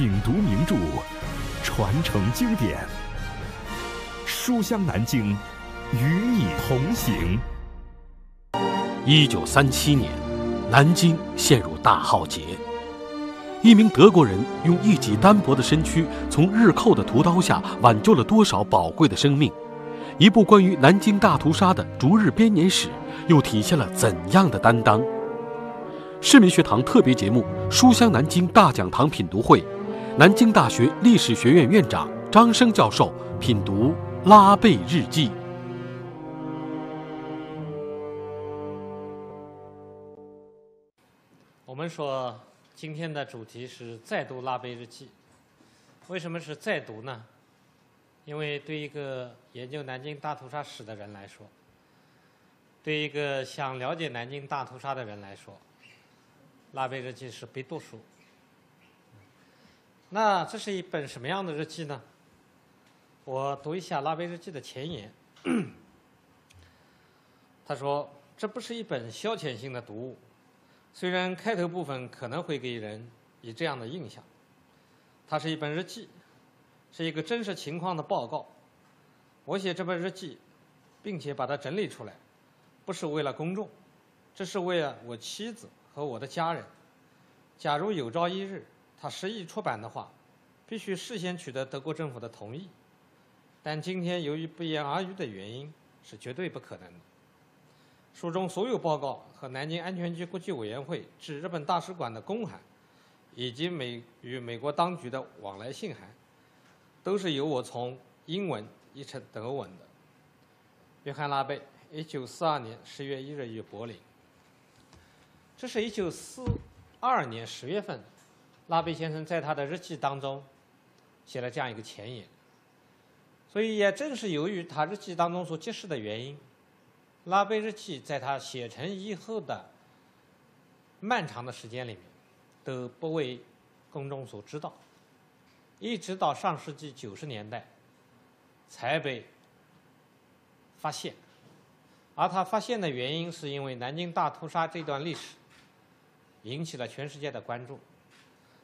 品读名著，传承经典。书香南京，与你同行。一九三七年，南京陷入大浩劫。一名德国人用一己单薄的身躯，从日寇的屠刀下挽救了多少宝贵的生命？一部关于南京大屠杀的逐日编年史，又体现了怎样的担当？市民学堂特别节目《书香南京大讲堂品读会》，南京大学历史学院院长张生教授品读拉贝日记。我们说。今天的主题是再读拉贝日记，为什么是再读呢？因为对一个研究南京大屠杀史的人来说，对一个想了解南京大屠杀的人来说，拉贝日记是必读书。那这是一本什么样的日记呢？我读一下拉贝日记的前言。他说：“这不是一本消遣性的读物。”虽然开头部分可能会给人以这样的印象，它是一本日记，是一个真实情况的报告。我写这本日记，并且把它整理出来，不是为了公众，这是为了我妻子和我的家人。假如有朝一日它实意出版的话，必须事先取得德国政府的同意，但今天由于不言而喻的原因，是绝对不可能的。书中所有报告和南京安全局国际委员会致日本大使馆的公函，以及美与美国当局的往来信函，都是由我从英文译成德文的。约翰·拉贝，一九四二年十月一日于柏林。这是一九四二年十月份，拉贝先生在他的日记当中写了这样一个前言。所以，也正是由于他日记当中所揭示的原因。拉贝日记在他写成以后的漫长的时间里面，都不为公众所知道，一直到上世纪九十年代才被发现。而他发现的原因，是因为南京大屠杀这段历史引起了全世界的关注。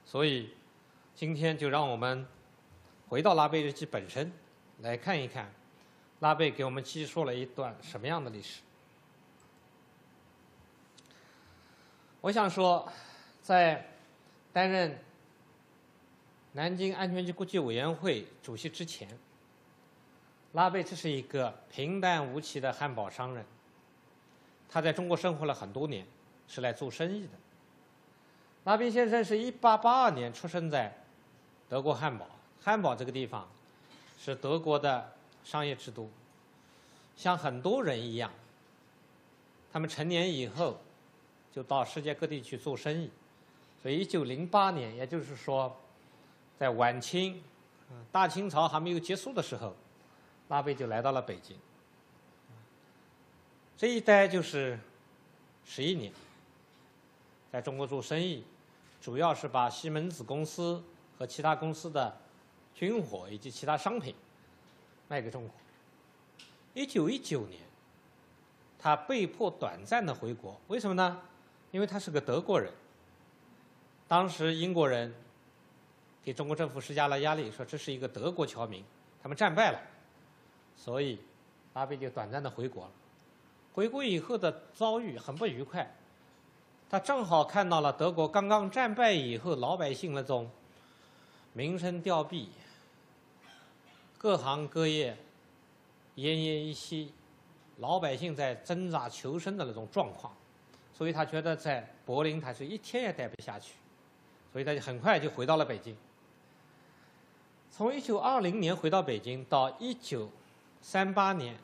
所以，今天就让我们回到拉贝日记本身来看一看。拉贝给我们记述了一段什么样的历史？我想说，在担任南京安全局国际委员会主席之前，拉贝这是一个平淡无奇的汉堡商人。他在中国生活了很多年，是来做生意的。拉宾先生是一八八二年出生在德国汉堡，汉堡这个地方是德国的。商业之都，像很多人一样，他们成年以后就到世界各地去做生意。所以，一九零八年，也就是说，在晚清，大清朝还没有结束的时候，拉贝就来到了北京。这一待就是十一年，在中国做生意，主要是把西门子公司和其他公司的军火以及其他商品。卖给中国。一九一九年，他被迫短暂的回国，为什么呢？因为他是个德国人。当时英国人给中国政府施加了压力，说这是一个德国侨民，他们战败了，所以拉贝就短暂的回国了。回国以后的遭遇很不愉快，他正好看到了德国刚刚战败以后老百姓那种民生凋敝。各行各业奄奄一息，老百姓在挣扎求生的那种状况，所以他觉得在柏林他是一天也待不下去，所以他就很快就回到了北京。从一九二零年回到北京到一九三八年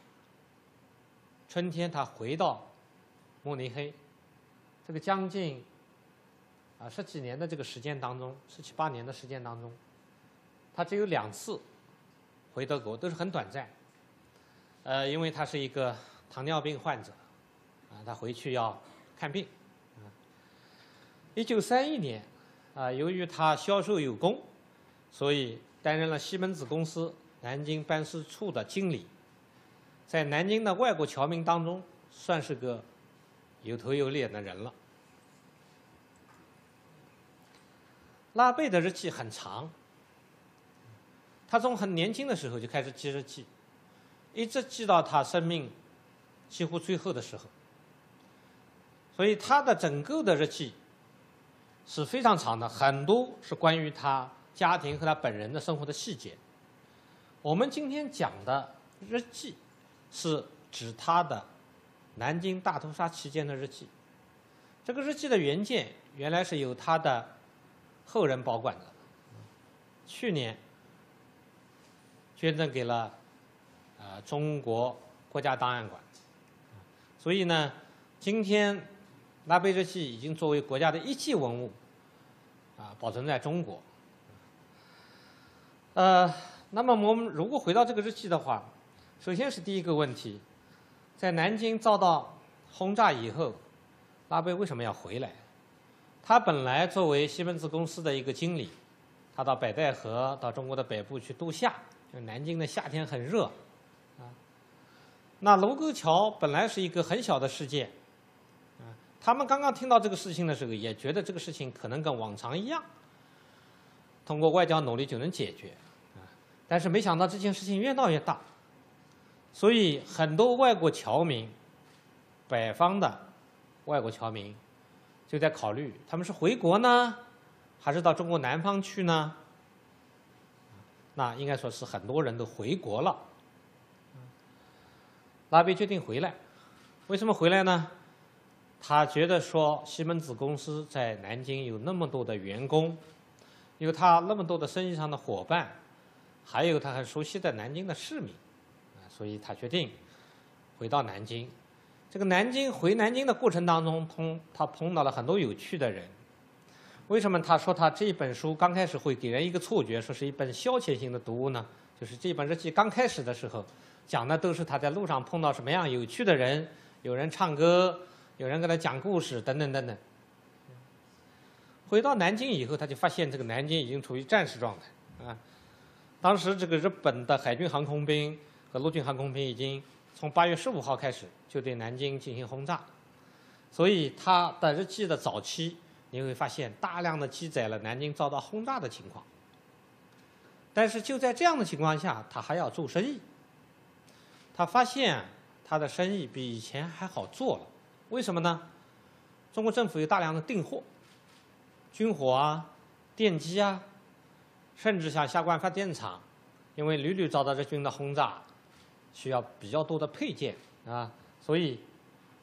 春天，他回到慕尼黑，这个将近啊十几年的这个时间当中，十七八年的时间当中，他只有两次。回德国都是很短暂，呃，因为他是一个糖尿病患者，啊，他回去要看病。一九三一年，啊，由于他销售有功，所以担任了西门子公司南京办事处的经理，在南京的外国侨民当中，算是个有头有脸的人了。拉贝的日记很长，他从很年轻的时候就开始记日记，一直记到他生命几乎最后的时候。所以他的整个的日记是非常长的，很多是关于他家庭和他本人的生活的细节。我们今天讲的日记是指他的南京大屠杀期间的日记。这个日记的原件原来是由他的后人保管的，去年捐赠给了呃中国国家档案馆。所以呢，今天拉贝日记已经作为国家的一级文物啊保存在中国。呃，那么我们如果回到这个日记的话，首先是第一个问题，在南京遭到轰炸以后。拉贝为什么要回来？他本来作为西门子公司的一个经理，他到北戴河到中国的北部去度夏，就南京的夏天很热，啊，那卢沟桥本来是一个很小的事件，啊，他们刚刚听到这个事情的时候，也觉得这个事情可能跟往常一样，通过外交努力就能解决，啊，但是没想到这件事情越闹越大，所以很多外国侨民，北方的。外国侨民就在考虑，他们是回国呢，还是到中国南方去呢？那应该说是很多人都回国了。拉贝决定回来，为什么回来呢？他觉得说西门子公司在南京有那么多的员工，有他那么多的生意上的伙伴，还有他很熟悉的南京的市民，所以他决定回到南京。这个南京回南京的过程当中，通他碰到了很多有趣的人。为什么他说他这本书刚开始会给人一个错觉，说是一本消遣性的读物呢？就是这本日记刚开始的时候，讲的都是他在路上碰到什么样有趣的人，有人唱歌，有人给他讲故事，等等等等。回到南京以后，他就发现这个南京已经处于战时状态啊。当时这个日本的海军航空兵和陆军航空兵已经。从八月十五号开始就对南京进行轰炸，所以他的日记的早期你会发现大量的记载了南京遭到轰炸的情况。但是就在这样的情况下，他还要做生意。他发现他的生意比以前还好做了，为什么呢？中国政府有大量的订货，军火啊、电机啊，甚至像下关发电厂，因为屡屡遭到日军的轰炸。需要比较多的配件啊，所以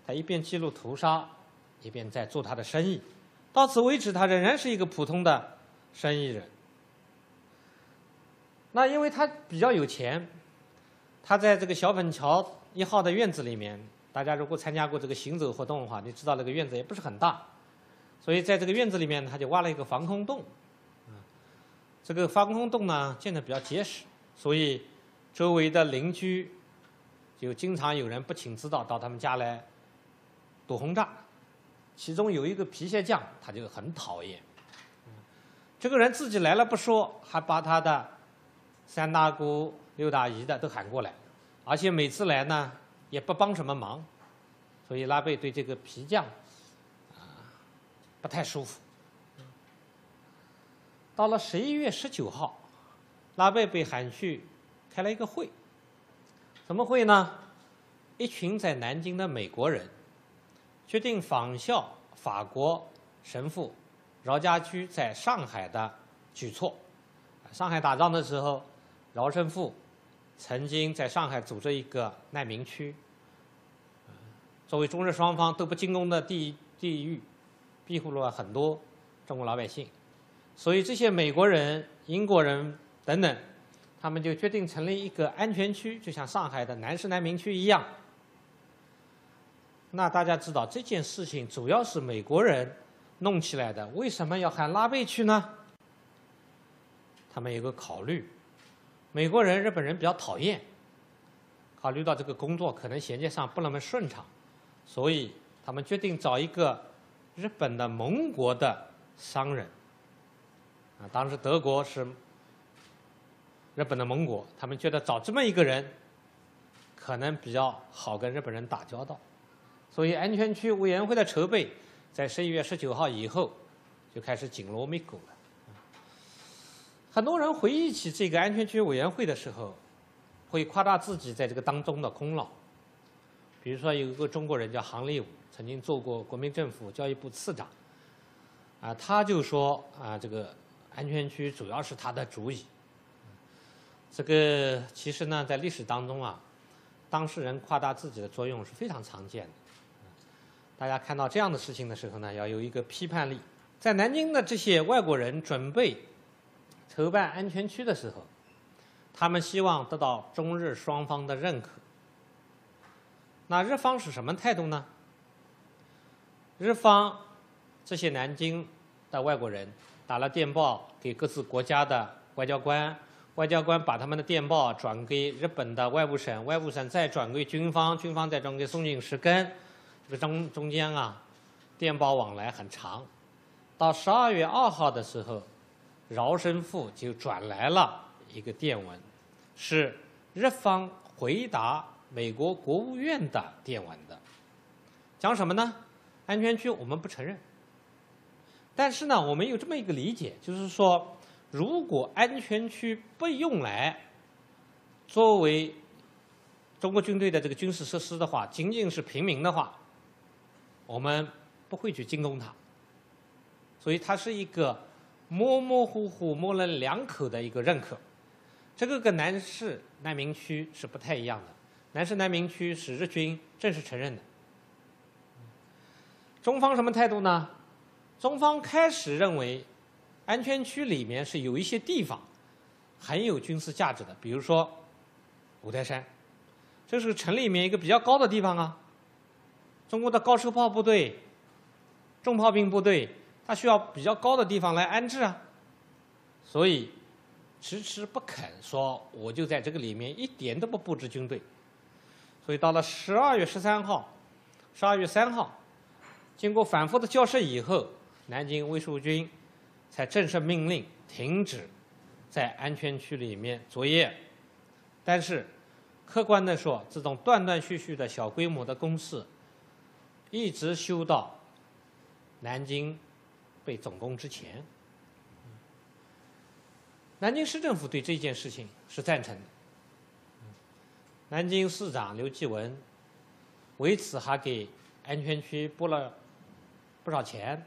他一边记录屠杀，一边在做他的生意。到此为止，他仍然是一个普通的生意人。那因为他比较有钱，他在这个小粉桥一号的院子里面，大家如果参加过这个行走活动的话，你知道那个院子也不是很大，所以在这个院子里面，他就挖了一个防空洞。这个防空洞呢建的比较结实，所以周围的邻居。就经常有人不请自到到他们家来躲轰炸，其中有一个皮鞋匠，他就很讨厌。这个人自己来了不说，还把他的三大姑六大姨的都喊过来，而且每次来呢也不帮什么忙，所以拉贝对这个皮匠啊不太舒服。到了十一月十九号，拉贝被喊去开了一个会。怎么会呢？一群在南京的美国人决定仿效法国神父饶家驹在上海的举措。上海打仗的时候，饶神父曾经在上海组织一个难民区，作为中日双方都不进攻的地地域，庇护了很多中国老百姓。所以这些美国人、英国人等等。他们就决定成立一个安全区，就像上海的南市南明区一样。那大家知道这件事情主要是美国人弄起来的，为什么要喊拉贝区呢？他们有个考虑，美国人、日本人比较讨厌，考虑到这个工作可能衔接上不那么顺畅，所以他们决定找一个日本的盟国的商人。啊，当时德国是。日本的盟国，他们觉得找这么一个人，可能比较好跟日本人打交道，所以安全区委员会的筹备，在十一月十九号以后就开始紧锣密鼓了。很多人回忆起这个安全区委员会的时候，会夸大自己在这个当中的功劳。比如说，有一个中国人叫杭立武，曾经做过国民政府教育部次长，啊，他就说啊，这个安全区主要是他的主意。这个其实呢，在历史当中啊，当事人夸大自己的作用是非常常见的。大家看到这样的事情的时候呢，要有一个批判力。在南京的这些外国人准备筹办安全区的时候，他们希望得到中日双方的认可。那日方是什么态度呢？日方这些南京的外国人打了电报给各自国家的外交官。外交官把他们的电报转给日本的外务省，外务省再转给军方，军方再转给松井石根，这个中中间啊，电报往来很长。到十二月二号的时候，饶申富就转来了一个电文，是日方回答美国国务院的电文的，讲什么呢？安全区我们不承认，但是呢，我们有这么一个理解，就是说。如果安全区不用来作为中国军队的这个军事设施的话，仅仅是平民的话，我们不会去进攻它。所以它是一个模模糊糊、模棱两可的一个认可。这个跟南市难民区是不太一样的。南市难民区是日军正式承认的。中方什么态度呢？中方开始认为。安全区里面是有一些地方很有军事价值的，比如说五台山，这是城里面一个比较高的地方啊。中国的高射炮部队、重炮兵部队，它需要比较高的地方来安置啊，所以迟迟不肯说我就在这个里面一点都不布置军队。所以到了十二月十三号、十二月三号，经过反复的交涉以后，南京卫戍军。才正式命令停止在安全区里面作业，但是客观的说，这种断断续续的小规模的攻势，一直修到南京被总攻之前。南京市政府对这件事情是赞成的，南京市长刘继文为此还给安全区拨了不少钱。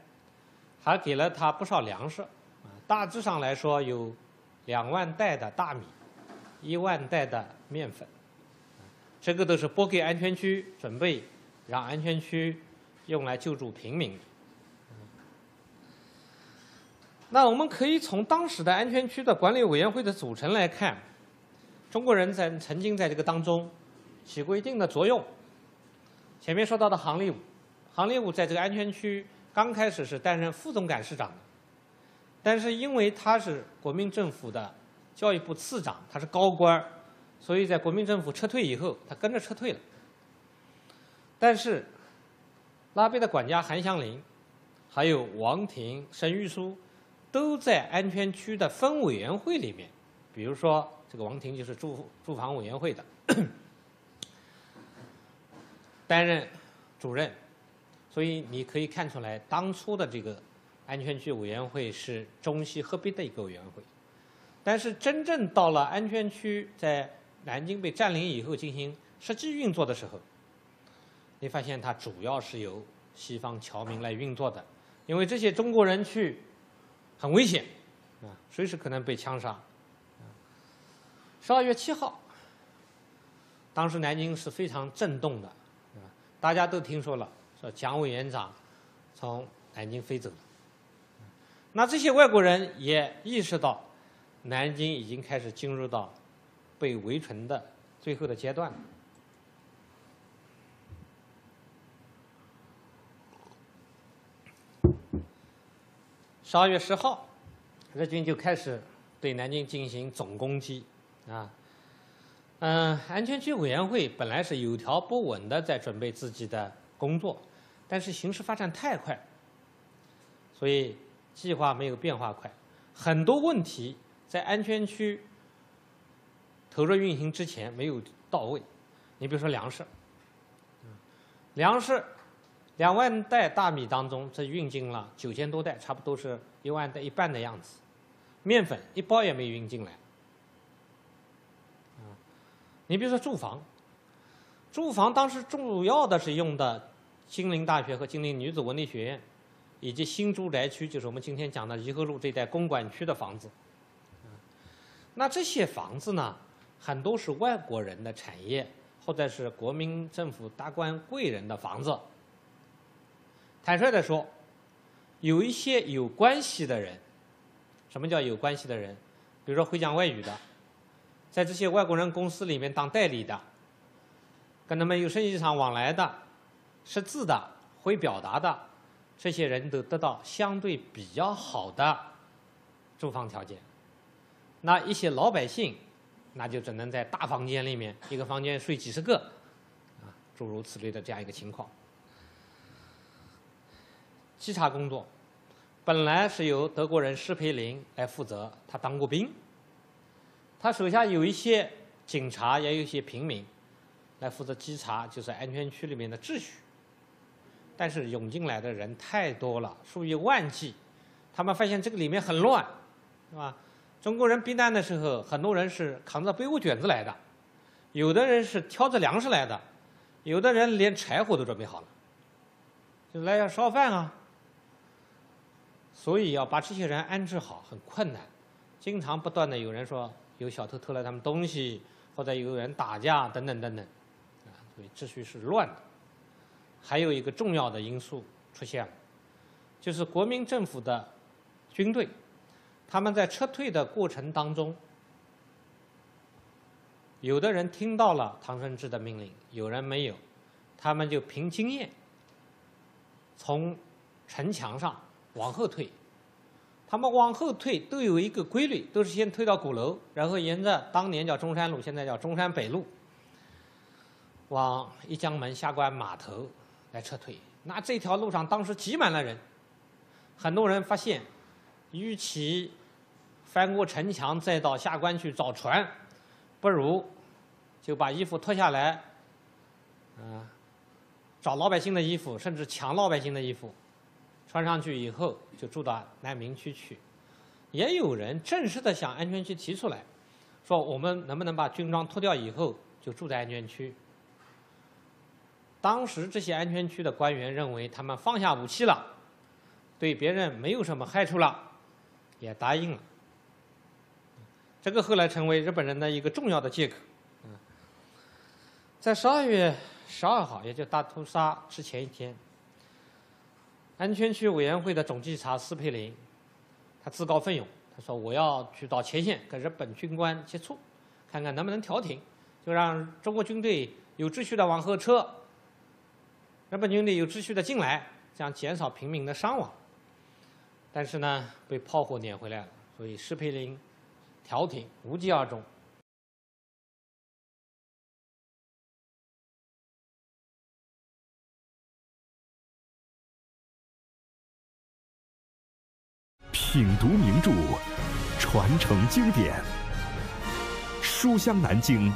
还给了他不少粮食，啊，大致上来说有两万袋的大米，一万袋的面粉，这个都是拨给安全区，准备让安全区用来救助平民。那我们可以从当时的安全区的管理委员会的组成来看，中国人在曾经在这个当中起过一定的作用。前面说到的杭立武，杭立武在这个安全区。刚开始是担任副总干事长的，但是因为他是国民政府的教育部次长，他是高官，所以在国民政府撤退以后，他跟着撤退了。但是拉贝的管家韩湘林，还有王庭、沈玉书，都在安全区的分委员会里面，比如说这个王庭就是住住房委员会的，担任主任。所以你可以看出来，当初的这个安全区委员会是中西合璧的一个委员会，但是真正到了安全区在南京被占领以后进行实际运作的时候，你发现它主要是由西方侨民来运作的，因为这些中国人去很危险，啊，随时可能被枪杀。十二月七号，当时南京是非常震动的，啊，大家都听说了。说蒋委员长从南京飞走了，那这些外国人也意识到南京已经开始进入到被围城的最后的阶段。十二月十号，日军就开始对南京进行总攻击，啊，嗯，安全区委员会本来是有条不紊的在准备自己的工作。但是形势发展太快，所以计划没有变化快，很多问题在安全区投入运行之前没有到位。你比如说粮食，粮食两万袋大米当中，这运进了九千多袋，差不多是一万袋一半的样子。面粉一包也没运进来。啊，你比如说住房，住房当时主要的是用的金陵大学和金陵女子文理学院，以及新住宅区，就是我们今天讲的颐和路这一带公馆区的房子。那这些房子呢，很多是外国人的产业，或者是国民政府达官贵人的房子。坦率的说，有一些有关系的人，什么叫有关系的人？比如说会讲外语的，在这些外国人公司里面当代理的，跟他们有生意上往来的，识字的，会表达的，这些人都得到相对比较好的住房条件。那一些老百姓，那就只能在大房间里面，一个房间睡几十个，啊，诸如此类的这样一个情况。稽查工作本来是由德国人施培林来负责，他当过兵，他手下有一些警察，也有一些平民来负责稽查，就是安全区里面的秩序。但是涌进来的人太多了，数以万计，他们发现这个里面很乱，是吧？中国人避难的时候，很多人是扛着被窝卷子来的，有的人是挑着粮食来的，有的人连柴火都准备好了，就来要烧饭啊。所以要把这些人安置好很困难，经常不断的有人说有小偷偷了他们东西，或者有人打架等等等等，啊，所以秩序是乱的。还有一个重要的因素出现了，就是国民政府的军队。他们在撤退的过程当中，有的人听到了唐生智的命令，有人没有，他们就凭经验从城墙上往后退。他们往后退都有一个规律，都是先退到鼓楼，然后沿着当年叫中山路，现在叫中山北路，往一江门下关码头来撤退。那这条路上当时挤满了人，很多人发现，与其翻过城墙，再到下关去找船，不如就把衣服脱下来，啊，找老百姓的衣服，甚至抢老百姓的衣服，穿上去以后就住到难民区去。也有人正式的向安全区提出来，说我们能不能把军装脱掉以后就住在安全区？当时这些安全区的官员认为他们放下武器了，对别人没有什么害处了，也答应了。这个后来成为日本人的一个重要的借口。嗯，在十二月十二号，也就大屠杀之前一天，安全区委员会的总稽查斯佩林，他自告奋勇，他说：“我要去到前线跟日本军官接触，看看能不能调停，就让中国军队有秩序的往后撤，日本军队有秩序的进来，这样减少平民的伤亡。”但是呢，被炮火撵回来了，所以施佩林。调停无疾而终。品读名著，传承经典。书香南京，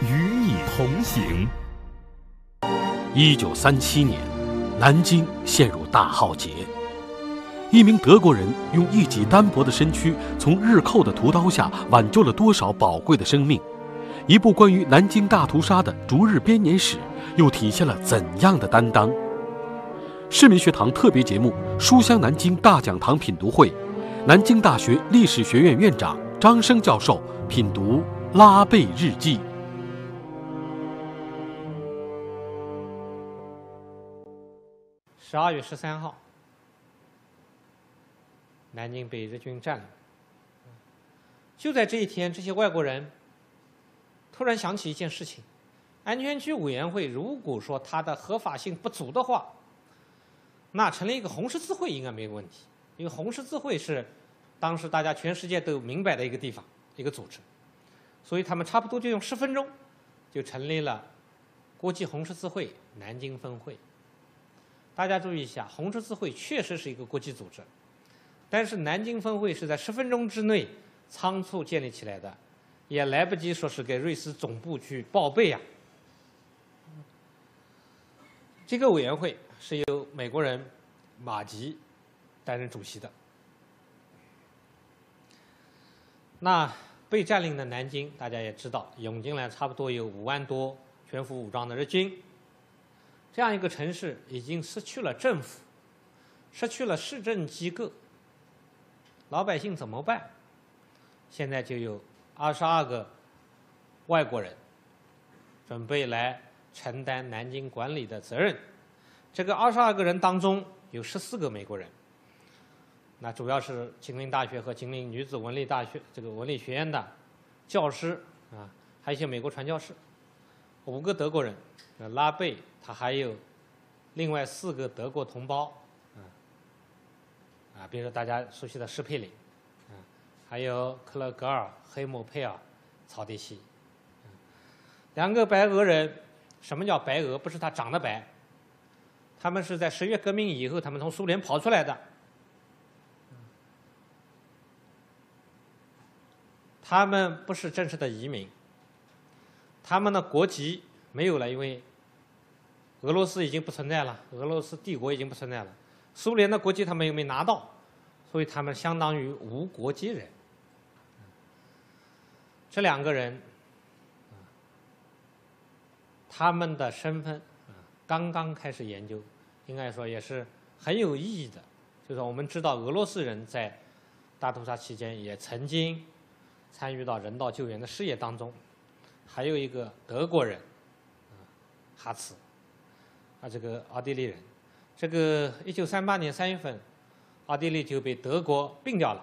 与你同行。一九三七年，南京陷入大浩劫。一名德国人用一己单薄的身躯，从日寇的屠刀下挽救了多少宝贵的生命？一部关于南京大屠杀的逐日编年史，又体现了怎样的担当？市民学堂特别节目《书香南京大讲堂品读会》，南京大学历史学院院长张生教授品读《拉贝日记》。十二月十三号。南京被日军占领。就在这一天，这些外国人突然想起一件事情：安全区委员会如果说它的合法性不足的话，那成立一个红十字会应该没有问题。因为红十字会是当时大家全世界都明白的一个地方、一个组织，所以他们差不多就用十分钟就成立了国际红十字会南京分会。大家注意一下，红十字会确实是一个国际组织。但是南京分会是在十分钟之内仓促建立起来的，也来不及说是给瑞士总部去报备呀。这个委员会是由美国人马吉担任主席的。那被占领的南京，大家也知道，涌进来差不多有五万多全副武装的日军。这样一个城市已经失去了政府，失去了市政机构，老百姓怎么办？现在就有二十二个外国人准备来承担南京管理的责任。这个二十二个人当中有十四个美国人，那主要是吉林大学和吉林女子文理大学这个文理学院的教师啊，还有一些美国传教士，五个德国人，拉贝。他还有另外四个德国同胞，啊，啊，比如说大家熟悉的施佩林，啊，还有克勒格尔、黑姆佩尔、曹迪西，两个白俄人。什么叫白俄？不是他长得白，他们是在十月革命以后，他们从苏联跑出来的，他们不是正式的移民，他们的国籍没有了，因为。俄罗斯已经不存在了，俄罗斯帝国已经不存在了，苏联的国籍他们又没拿到，所以他们相当于无国籍人。这两个人，他们的身份刚刚开始研究，应该说也是很有意义的。就是我们知道，俄罗斯人在大屠杀期间也曾经参与到人道救援的事业当中，还有一个德国人，啊哈茨。啊，这个奥地利人，这个一九三八年三月份，奥地利就被德国并掉了，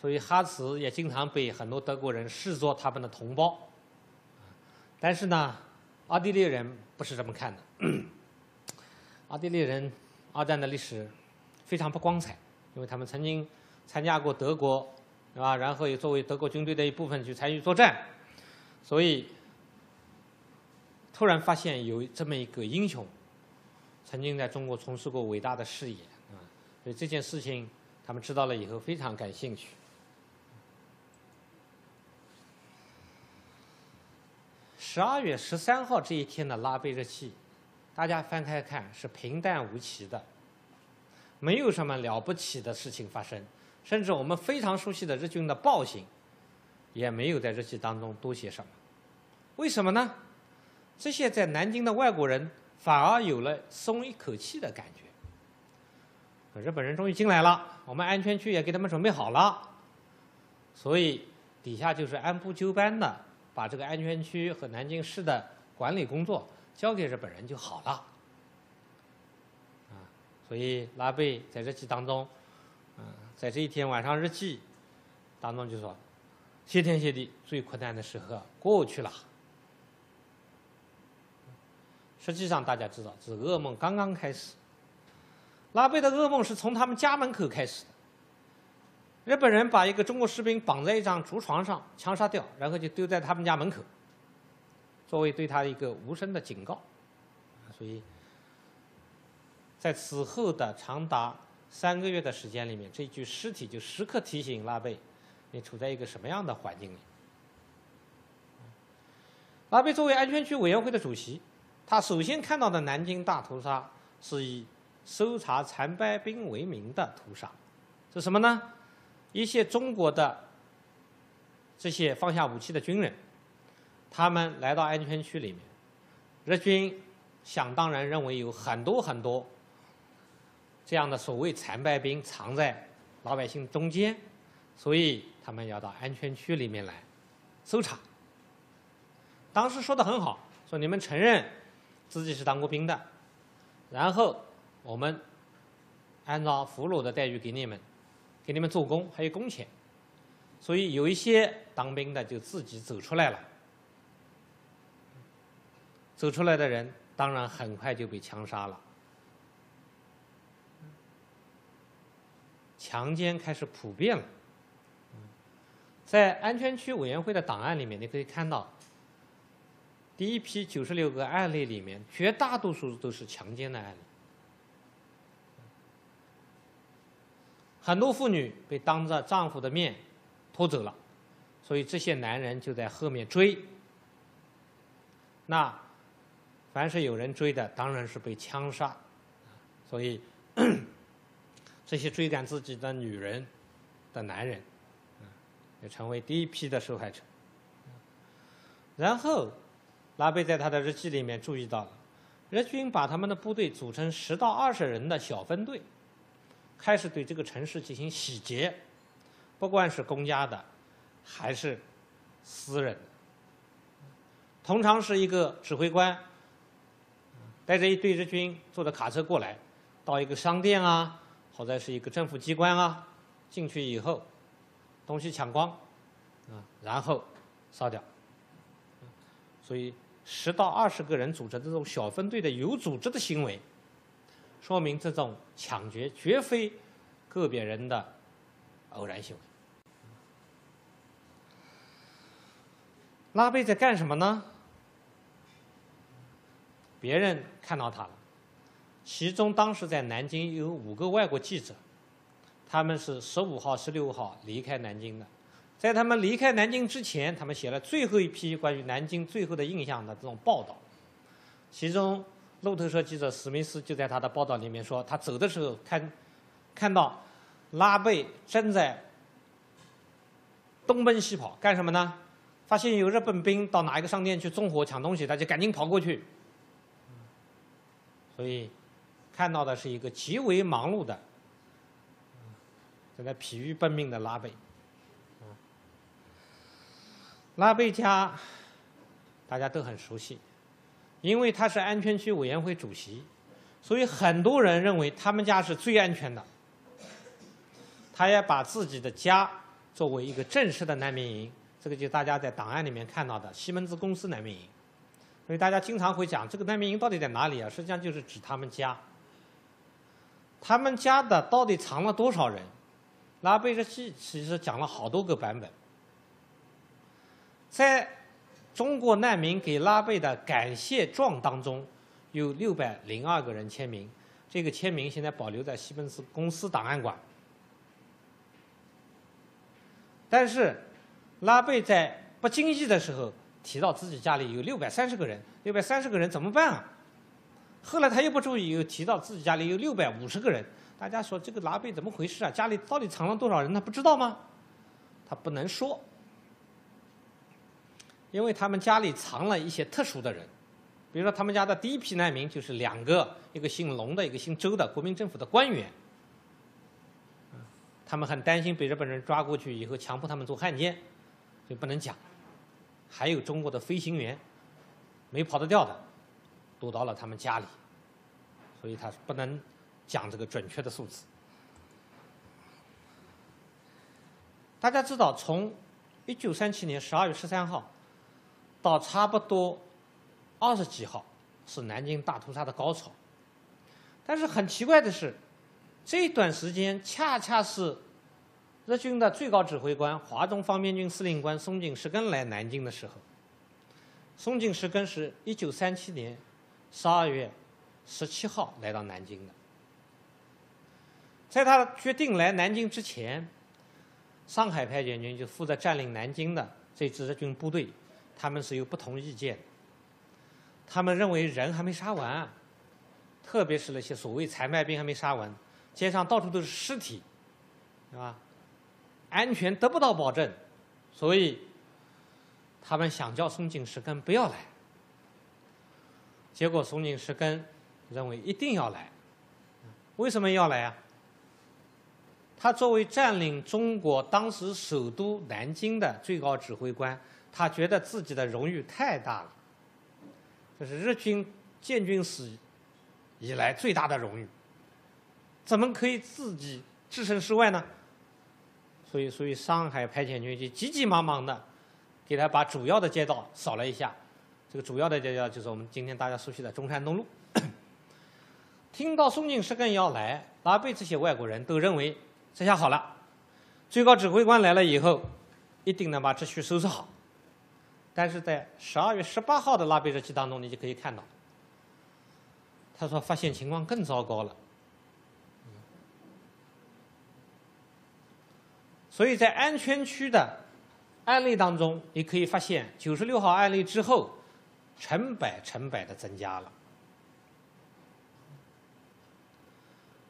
所以哈茨也经常被很多德国人视作他们的同胞。但是呢，奥地利人不是这么看的。奥地利人二战的历史非常不光彩，因为他们曾经参加过德国，对吧？然后也作为德国军队的一部分去参与作战，所以突然发现有这么一个英雄。曾经在中国从事过伟大的事业，啊，所以这件事情他们知道了以后非常感兴趣。十二月十三号这一天的拉贝日记，大家翻开看是平淡无奇的，没有什么了不起的事情发生，甚至我们非常熟悉的日军的暴行，也没有在日记当中多写什么。为什么呢？这些在南京的外国人。反而有了松一口气的感觉。日本人终于进来了，我们安全区也给他们准备好了，所以底下就是按部就班的把这个安全区和南京市的管理工作交给日本人就好了。啊，所以拉贝在日记当中，嗯，在这一天晚上日记当中就说：“谢天谢地，最困难的时候过去了。”实际上，大家知道，是噩梦刚刚开始。拉贝的噩梦是从他们家门口开始的。日本人把一个中国士兵绑在一张竹床上，枪杀掉，然后就丢在他们家门口，作为对他一个无声的警告。所以，在此后的长达三个月的时间里面，这具尸体就时刻提醒拉贝，你处在一个什么样的环境里。拉贝作为安全区委员会的主席。他首先看到的南京大屠杀是以搜查残败兵为名的屠杀，是什么呢？一些中国的这些放下武器的军人，他们来到安全区里面，日军想当然认为有很多很多这样的所谓残败兵藏在老百姓中间，所以他们要到安全区里面来搜查。当时说的很好，说你们承认。自己是当过兵的，然后我们按照俘虏的待遇给你们，给你们做工，还有工钱，所以有一些当兵的就自己走出来了，走出来的人当然很快就被枪杀了，强奸开始普遍了，在安全区委员会的档案里面，你可以看到。第一批九十六个案例里面，绝大多数都是强奸的案例，很多妇女被当着丈夫的面拖走了，所以这些男人就在后面追。那凡是有人追的，当然是被枪杀，所以 这些追赶自己的女人的男人，也成为第一批的受害者。然后，拉贝在他的日记里面注意到了，日军把他们的部队组成十到二十人的小分队，开始对这个城市进行洗劫，不管是公家的，还是私人的。通常是一个指挥官带着一队日军坐着卡车过来，到一个商店啊，或者是一个政府机关啊，进去以后，东西抢光，啊，然后烧掉。所以，十到二十个人组成这种小分队的有组织的行为，说明这种抢劫绝非个别人的偶然行为。拉贝在干什么呢？别人看到他了，其中当时在南京有五个外国记者，他们是十五号、十六号离开南京的。在他们离开南京之前，他们写了最后一批关于南京最后的印象的这种报道。其中，路透社记者史密斯就在他的报道里面说，他走的时候看看到拉贝正在东奔西跑，干什么呢？发现有日本兵到哪一个商店去纵火抢东西，他就赶紧跑过去。所以，看到的是一个极为忙碌的、正在疲于奔命的拉贝。拉贝家大家都很熟悉，因为他是安全区委员会主席，所以很多人认为他们家是最安全的。他也把自己的家作为一个正式的难民营，这个就大家在档案里面看到的西门子公司难民营。所以大家经常会讲这个难民营到底在哪里啊？实际上就是指他们家。他们家的到底藏了多少人？拉贝日记其实讲了好多个版本。在中国难民给拉贝的感谢状当中，有六百零二个人签名，这个签名现在保留在西门子公司档案馆。但是，拉贝在不经意的时候提到自己家里有六百三十个人，六百三十个人怎么办啊？后来他又不注意，又提到自己家里有六百五十个人，大家说这个拉贝怎么回事啊？家里到底藏了多少人？他不知道吗？他不能说。因为他们家里藏了一些特殊的人，比如说他们家的第一批难民就是两个，一个姓龙的，一个姓周的国民政府的官员。他们很担心被日本人抓过去以后强迫他们做汉奸，所以不能讲。还有中国的飞行员，没跑得掉的，躲到了他们家里，所以他不能讲这个准确的数字。大家知道，从一九三七年十二月十三号。到差不多二十几号是南京大屠杀的高潮，但是很奇怪的是，这段时间恰恰是日军的最高指挥官华中方面军司令官松井石根来南京的时候。松井石根是一九三七年十二月十七号来到南京的，在他决定来南京之前，上海派遣军就负责占领南京的这支日军部队。他们是有不同意见，他们认为人还没杀完，特别是那些所谓残败兵还没杀完，街上到处都是尸体，是吧？安全得不到保证，所以他们想叫松井石根不要来。结果松井石根认为一定要来，为什么要来啊？他作为占领中国当时首都南京的最高指挥官。他觉得自己的荣誉太大了，这是日军建军史以来最大的荣誉，怎么可以自己置身事外呢？所以，所以上海派遣军就急急忙忙的给他把主要的街道扫了一下，这个主要的街道就是我们今天大家熟悉的中山东路。听到松井石根要来，拉贝这些外国人都认为这下好了，最高指挥官来了以后，一定能把秩序收拾好。但是在十二月十八号的拉贝日记当中，你就可以看到，他说发现情况更糟糕了。所以在安全区的案例当中，你可以发现九十六号案例之后，成百成百的增加了。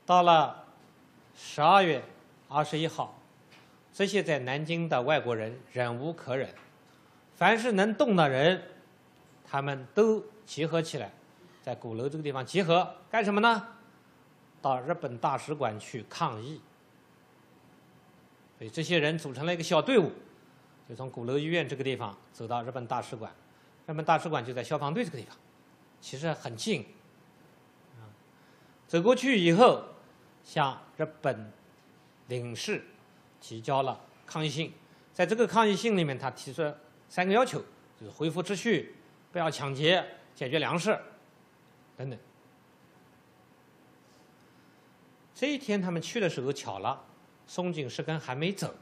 到了十二月二十一号，这些在南京的外国人忍无可忍，凡是能动的人，他们都集合起来，在鼓楼这个地方集合干什么呢？到日本大使馆去抗议。所以这些人组成了一个小队伍，就从鼓楼医院这个地方走到日本大使馆，日本大使馆就在消防队这个地方，其实很近。啊，走过去以后，向日本领事提交了抗议信。在这个抗议信里面，他提出三个要求，就是恢复秩序、不要抢劫、解决粮食等等。这一天他们去的时候巧了。松井石根还没走，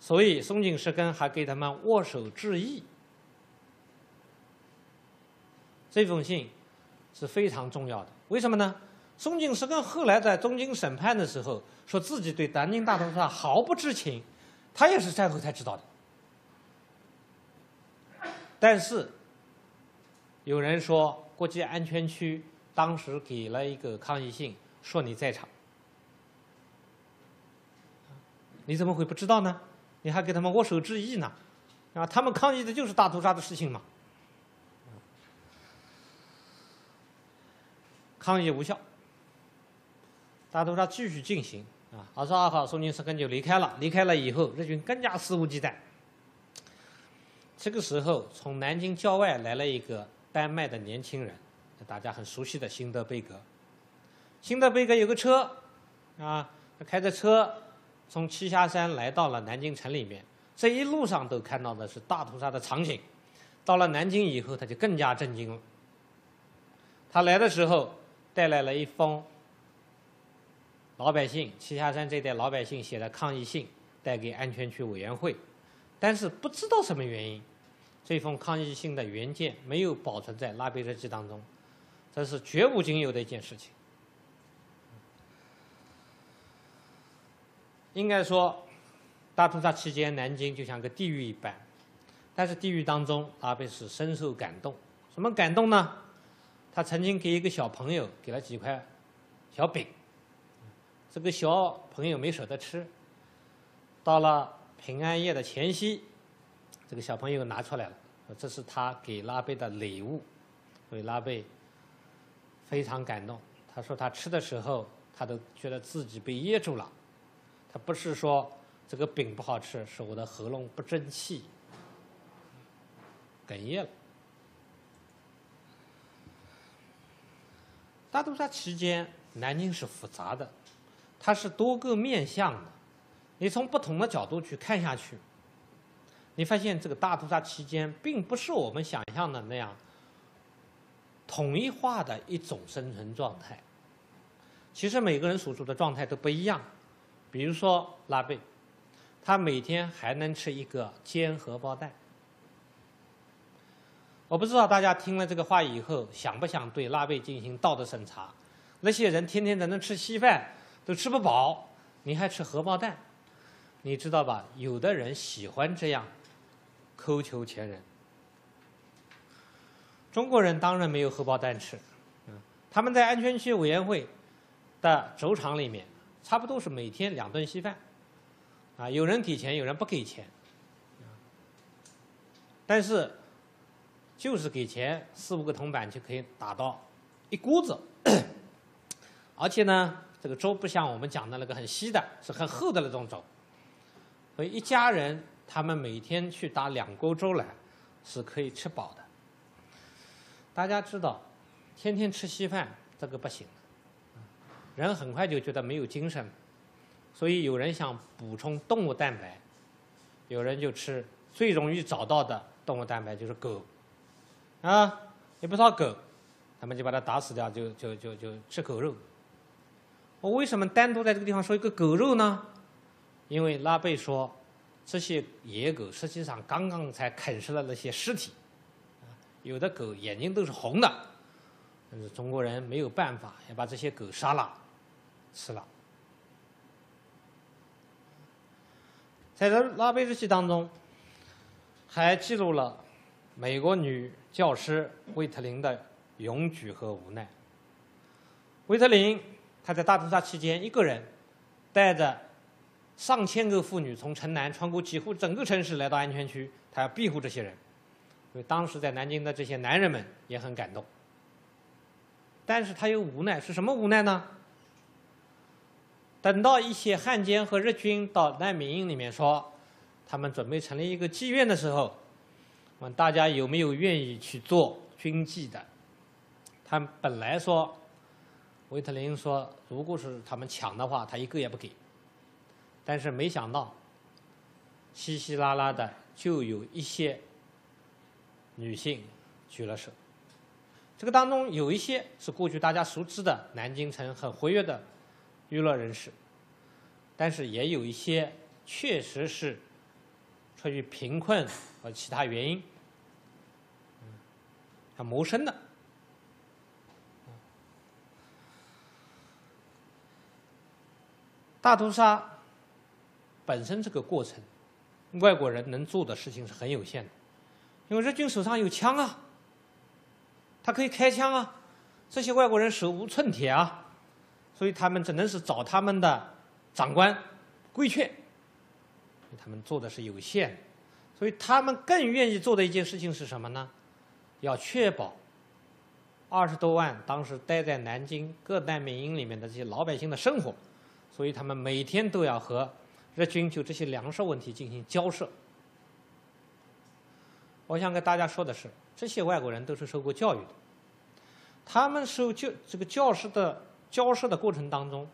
所以松井石根还给他们握手致意。这封信是非常重要的，为什么呢？松井石根后来在东京审判的时候，说自己对南京大屠杀毫不知情，他也是战后才知道的。但是有人说，国际安全区当时给了一个抗议信，说你在场。你怎么会不知道呢？你还给他们握手致意呢？啊，他们抗议的就是大屠杀的事情嘛。抗议无效，大屠杀继续进行。啊，二十二号，松井石根就离开了。离开了以后，日军更加肆无忌惮。这个时候，从南京郊外来了一个丹麦的年轻人，大家很熟悉的辛德贝格。辛德贝格有个车，啊，他开着车。从栖霞山来到了南京城里面，这一路上都看到的是大屠杀的场景。到了南京以后，他就更加震惊了。他来的时候带来了一封老百姓栖霞山这代老百姓写的抗议信，带给安全区委员会。但是不知道什么原因，这封抗议信的原件没有保存在拉贝日记当中，这是绝无仅有的一件事情。应该说，大屠杀期间，南京就像个地狱一般。但是地狱当中，拉贝是深受感动。什么感动呢？他曾经给一个小朋友给了几块小饼，这个小朋友没舍得吃。到了平安夜的前夕，这个小朋友拿出来了，这是他给拉贝的礼物。所以拉贝非常感动。他说他吃的时候，他都觉得自己被噎住了。他不是说这个饼不好吃，是我的喉咙不争气，哽咽了。大屠杀期间，南京是复杂的，它是多个面向的。你从不同的角度去看下去，你发现这个大屠杀期间并不是我们想象的那样统一化的一种生存状态。其实每个人所处的状态都不一样。比如说拉贝，他每天还能吃一个煎荷包蛋。我不知道大家听了这个话以后，想不想对拉贝进行道德审查？那些人天天在那吃稀饭，都吃不饱，你还吃荷包蛋？你知道吧？有的人喜欢这样抠求前人。中国人当然没有荷包蛋吃，嗯，他们在安全区委员会的轴场里面。差不多是每天两顿稀饭，啊，有人给钱，有人不给钱，但是就是给钱，四五个铜板就可以打到一锅子，而且呢，这个粥不像我们讲的那个很稀的，是很厚的那种粥，所以一家人他们每天去打两锅粥来，是可以吃饱的。大家知道，天天吃稀饭这个不行。人很快就觉得没有精神，所以有人想补充动物蛋白，有人就吃最容易找到的动物蛋白，就是狗，啊，有不少狗，他们就把它打死掉，就就就就吃狗肉。我为什么单独在这个地方说一个狗肉呢？因为拉贝说，这些野狗实际上刚刚才啃食了那些尸体，有的狗眼睛都是红的，但是中国人没有办法，要把这些狗杀了。吃了，在这拉贝日记当中，还记录了美国女教师威特林的勇举和无奈。威特林他在大屠杀期间一个人带着上千个妇女从城南穿过几乎整个城市来到安全区，他要庇护这些人。所以当时在南京的这些男人们也很感动。但是他又无奈，是什么无奈呢？等到一些汉奸和日军到难民营里面说，他们准备成立一个妓院的时候，问大家有没有愿意去做军妓的？他们本来说，维特林说，如果是他们抢的话，他一个也不给。但是没想到，稀稀拉拉的就有一些女性举了手。这个当中有一些是过去大家熟知的南京城很活跃的娱乐人士，但是也有一些确实是出于贫困和其他原因，要谋生的。大屠杀本身这个过程，外国人能做的事情是很有限的，因为日军手上有枪啊。他可以开枪啊，这些外国人手无寸铁啊，所以他们只能是找他们的长官规劝，他们做的是有限，所以他们更愿意做的一件事情是什么呢？要确保二十多万当时待在南京各难民营里面的这些老百姓的生活，所以他们每天都要和日军就这些粮食问题进行交涉。我想跟大家说的是。这些外国人都是受过教育的，他们受教这个教师的教涉的过程当中，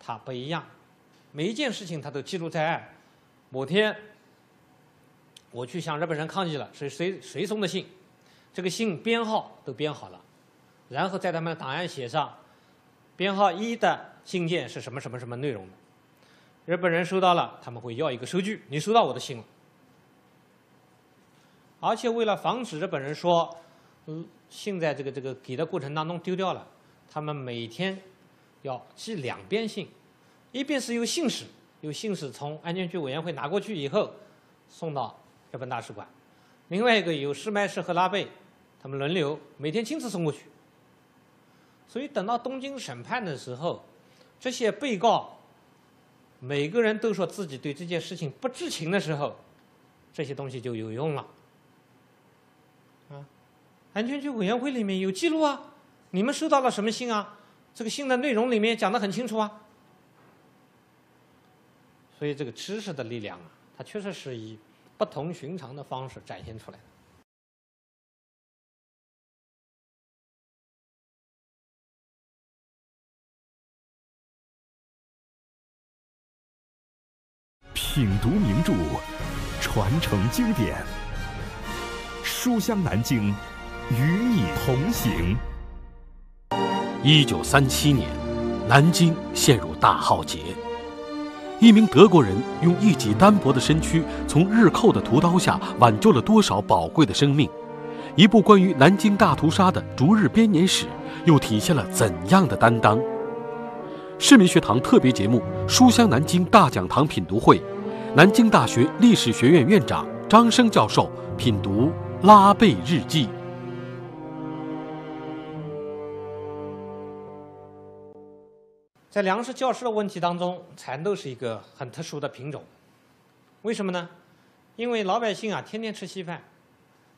他不一样，每一件事情他都记录在案。某天我去向日本人抗议了，是谁谁送的信？这个信编号都编好了，然后在他们的档案写上编号一的信件是什么什么什么内容的。日本人收到了，他们会要一个收据，你收到我的信了。而且为了防止日本人说，嗯，信在这个这个给的过程当中丢掉了，他们每天要寄两遍信，一边是由信使，由信使从安全局委员会拿过去以后送到日本大使馆，另外一个由施麦士和拉贝他们轮流每天亲自送过去。所以等到东京审判的时候，这些被告每个人都说自己对这件事情不知情的时候，这些东西就有用了。啊安全局委员会里面有记录啊，你们收到了什么信啊？这个信的内容里面讲的很清楚啊。所以这个知识的力量啊，它确实是以不同寻常的方式展现出来的。品读名著，传承经典，书香南京。与你同行。一九三七年，南京陷入大浩劫。一名德国人用一己单薄的身躯，从日寇的屠刀下挽救了多少宝贵的生命？一部关于南京大屠杀的逐日编年史，又体现了怎样的担当？市民学堂特别节目《书香南京大讲堂品读会》，南京大学历史学院院长张生教授品读《拉贝日记》。在粮食教师的问题当中，蚕豆是一个很特殊的品种。为什么呢？因为老百姓啊，天天吃稀饭，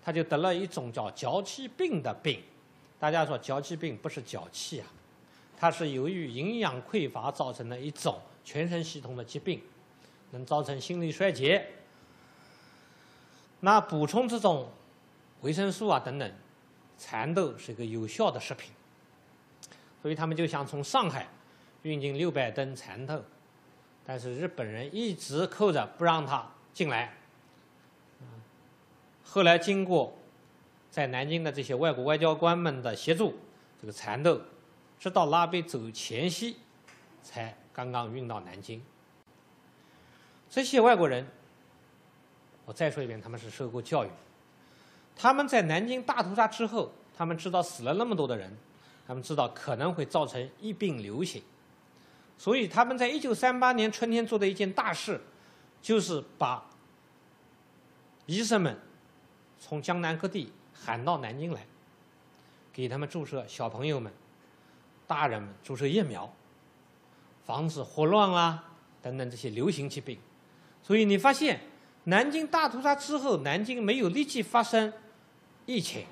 他就得了一种叫脚气病的病。大家说脚气病不是脚气啊，它是由于营养匮乏造成的一种全身系统的疾病，能造成心力衰竭。那补充这种维生素啊等等，蚕豆是一个有效的食品。所以他们就想从上海。运进六百吨蚕豆，但是日本人一直扣着不让他进来。后来经过在南京的这些外国外交官们的协助，这个蚕豆直到拉贝走前夕才刚刚运到南京。这些外国人，我再说一遍，他们是受过教育，他们在南京大屠杀之后，他们知道死了那么多的人，他们知道可能会造成疫病流行。所以他们在一九三八年春天做的一件大事，就是把医生们从江南各地喊到南京来，给他们注射小朋友们、大人们注射疫苗，防止霍乱啊、等等这些流行疾病。所以你发现，南京大屠杀之后，南京没有立即发生疫情，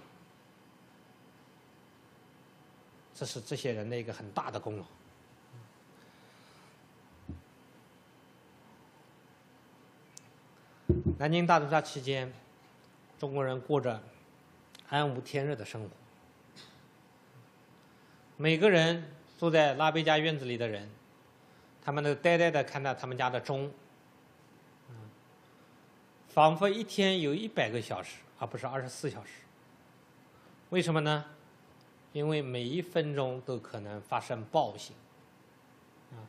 这是这些人的一个很大的功劳。南京大屠杀期间，中国人过着安无天日的生活。每个人坐在拉贝家院子里的人，他们都呆呆的看着他们家的钟，仿佛一天有一百个小时，而不是二十四小时。为什么呢？因为每一分钟都可能发生暴行。啊，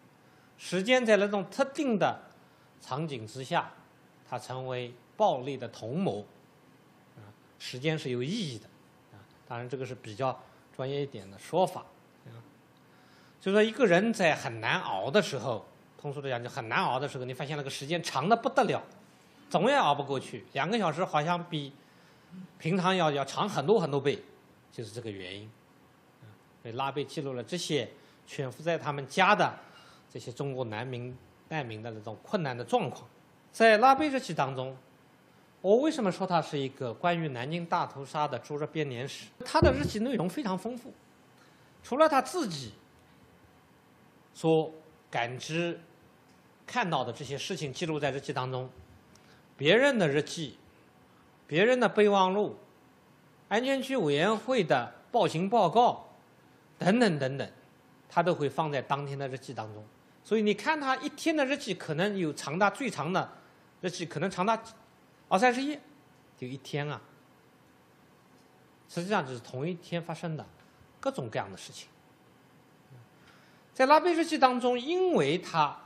时间在那种特定的场景之下。它成为暴力的同谋，啊，时间是有意义的，啊，当然这个是比较专业一点的说法，啊，就说一个人在很难熬的时候，通俗的讲就很难熬的时候，你发现那个时间长的不得了，总也熬不过去，两个小时好像比平常要要长很多很多倍，就是这个原因，所以拉贝记录了这些潜伏在他们家的这些中国难民难民的那种困难的状况。在拉贝日记当中，我为什么说它是一个关于南京大屠杀的逐日编年史？他的日记内容非常丰富，除了他自己所感知、看到的这些事情记录在日记当中，别人的日记、别人的备忘录、安全区委员会的报行报告等等等等，他都会放在当天的日记当中。所以你看他一天的日记，可能有长达最长的。日记可能长达二三十页，就一天啊。实际上就是同一天发生的各种各样的事情。在拉贝日记当中，因为他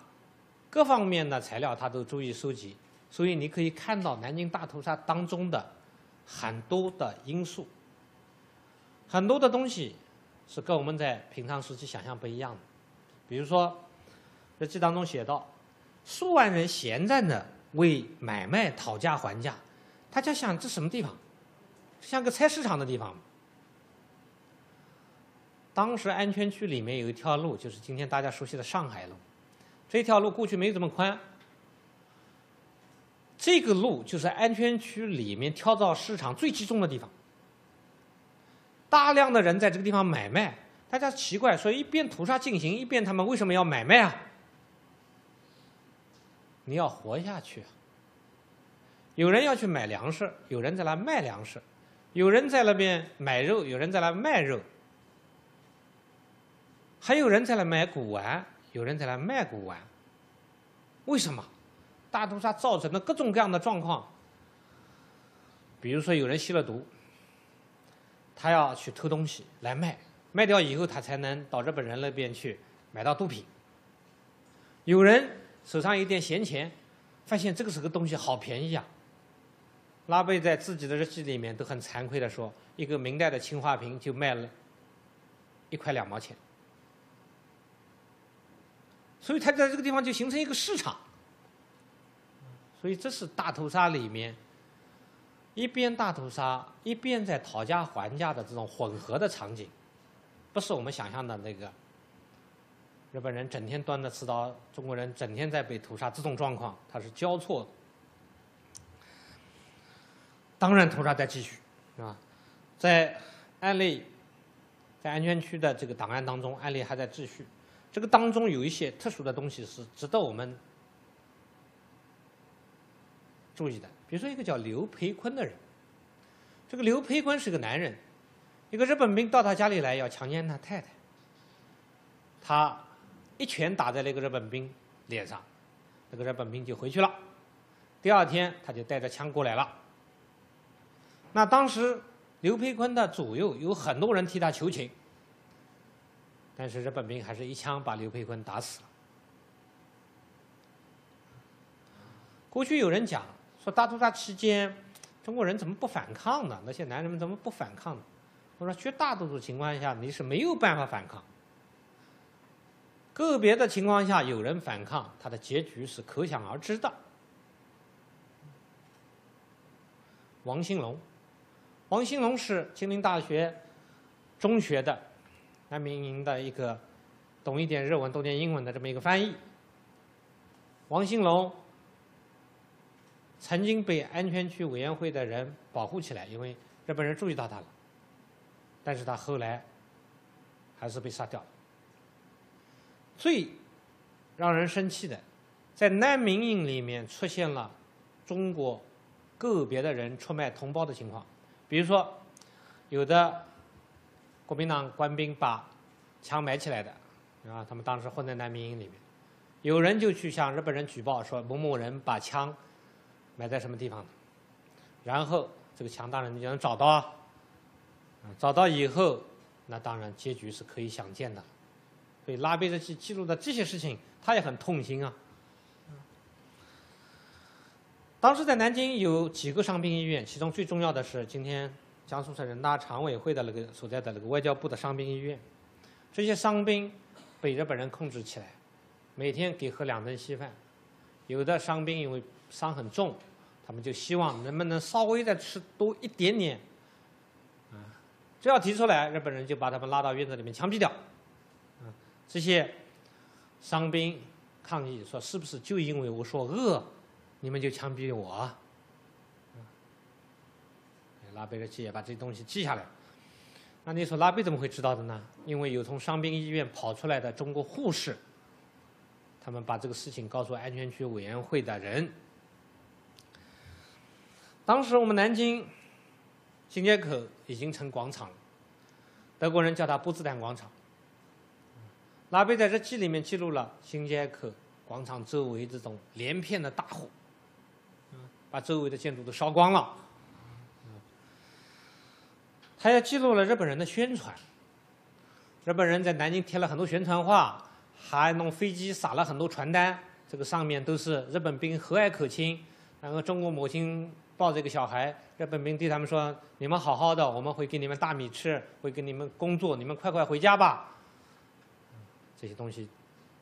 各方面的材料他都注意收集，所以你可以看到南京大屠杀当中的很多的因素，很多的东西是跟我们在平常时期想象不一样的。比如说，日记当中写到，数万人闲在那。为买卖讨价还价，大家想这什么地方？像个菜市场的地方。当时安全区里面有一条路，就是今天大家熟悉的上海路。这条路过去没有这么宽。这个路就是安全区里面跳蚤市场最集中的地方。大量的人在这个地方买卖，大家奇怪，说一边屠杀进行，一边他们为什么要买卖啊？你要活下去，有人要去买粮食，有人在那卖粮食，有人在那边买肉，有人在那卖肉，还有人在那买古玩，有人在那卖古玩。为什么？大屠杀造成的各种各样的状况，比如说有人吸了毒，他要去偷东西来卖，卖掉以后他才能到日本人那边去买到毒品。有人。手上有点闲钱，发现这个是个东西好便宜啊。拉贝在自己的日记里面都很惭愧的说，一个明代的青花瓶就卖了一块两毛钱，所以他在这个地方就形成一个市场。所以这是大屠杀里面一边大屠杀一边在讨价还价的这种混合的场景，不是我们想象的那个。日本人整天端着刺刀，中国人整天在被屠杀，这种状况它是交错。当然，屠杀在继续，是吧？在案例，在安全区的这个档案当中，案例还在继续。这个当中有一些特殊的东西是值得我们注意的。比如说，一个叫刘培坤的人，这个刘培坤是个男人，一个日本兵到他家里来要强奸他太太，他。一拳打在那个日本兵脸上，那个日本兵就回去了。第二天他就带着枪过来了。那当时刘培坤的左右有很多人替他求情，但是日本兵还是一枪把刘培坤打死了。过去有人讲大屠杀期间中国人怎么不反抗呢？那些男人们怎么不反抗呢？我说绝大多数情况下你是没有办法反抗。个别的情况下有人反抗，他的结局是可想而知的。王兴龙，王兴龙是吉林大学中学的难民营的一个懂一点日文、懂点英文的这么一个翻译。王兴龙曾经被安全区委员会的人保护起来，因为日本人注意到他了，但是他后来还是被杀掉了。最让人生气的，在难民营里面出现了中国个别的人出卖同胞的情况，比如说有的国民党官兵把枪埋起来的，啊，他们当时混在难民营里面，有人就去向日本人举报说某某人把枪埋在什么地方，然后这个强大人就能找到啊，找到以后，那当然结局是可以想见的。所以拉贝日记记录的这些事情，他也很痛心啊。当时在南京有几个伤兵医院，其中最重要的是今天江苏省人大常委会的那个所在的那个外交部的伤兵医院。这些伤兵被日本人控制起来，每天给喝两顿稀饭。有的伤兵因为伤很重，他们就希望能不能稍微再吃多一点点。啊，只要提出来，日本人就把他们拉到院子里面枪毙掉。这些伤兵抗议说：“是不是就因为我说饿，你们就枪毙我？”拉贝日记也把这些东西记下来。那你说拉贝怎么会知道的呢？因为有从伤兵医院跑出来的中国护士，他们把这个事情告诉安全区委员会的人。当时我们南京新街口已经成广场了，德国人叫它波茨坦广场。拉贝在日记里面记录了新街口广场周围这种连片的大火，把周围的建筑都烧光了。他也记录了日本人的宣传，日本人在南京贴了很多宣传画，还弄飞机撒了很多传单，这个上面都是日本兵和蔼可亲，然后中国母亲抱着一个小孩，日本兵对他们说：“你们好好的，我们会给你们大米吃，会给你们工作，你们快快回家吧。”这些东西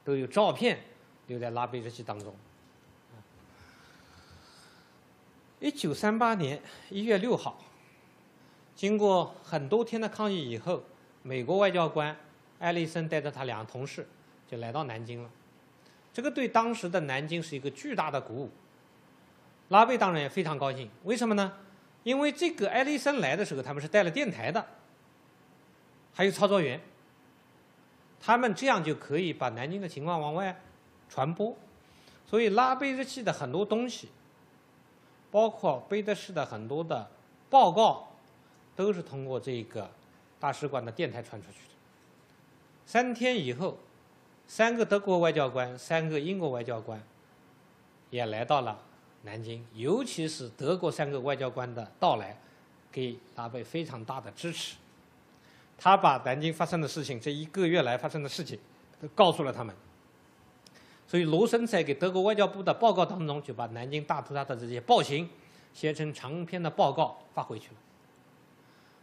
都有照片留在拉贝日记当中。一九三八年一月六号，经过很多天的抗议以后，美国外交官艾利森带着他两个同事就来到南京了。这个对当时的南京是一个巨大的鼓舞。拉贝当然也非常高兴，为什么呢？因为这个艾利森来的时候，他们是带了电台的，还有操作员。他们这样就可以把南京的情况往外传播，所以拉贝日记的很多东西，包括贝德士的很多的报告，都是通过这个大使馆的电台传出去的。三天以后，三个德国外交官、三个英国外交官也来到了南京，尤其是德国三个外交官的到来，给拉贝非常大的支持。他把南京发生的事情，这一个月来发生的事情，都告诉了他们。所以罗森在给德国外交部的报告当中，就把南京大屠杀的这些暴行写成长篇的报告发回去了。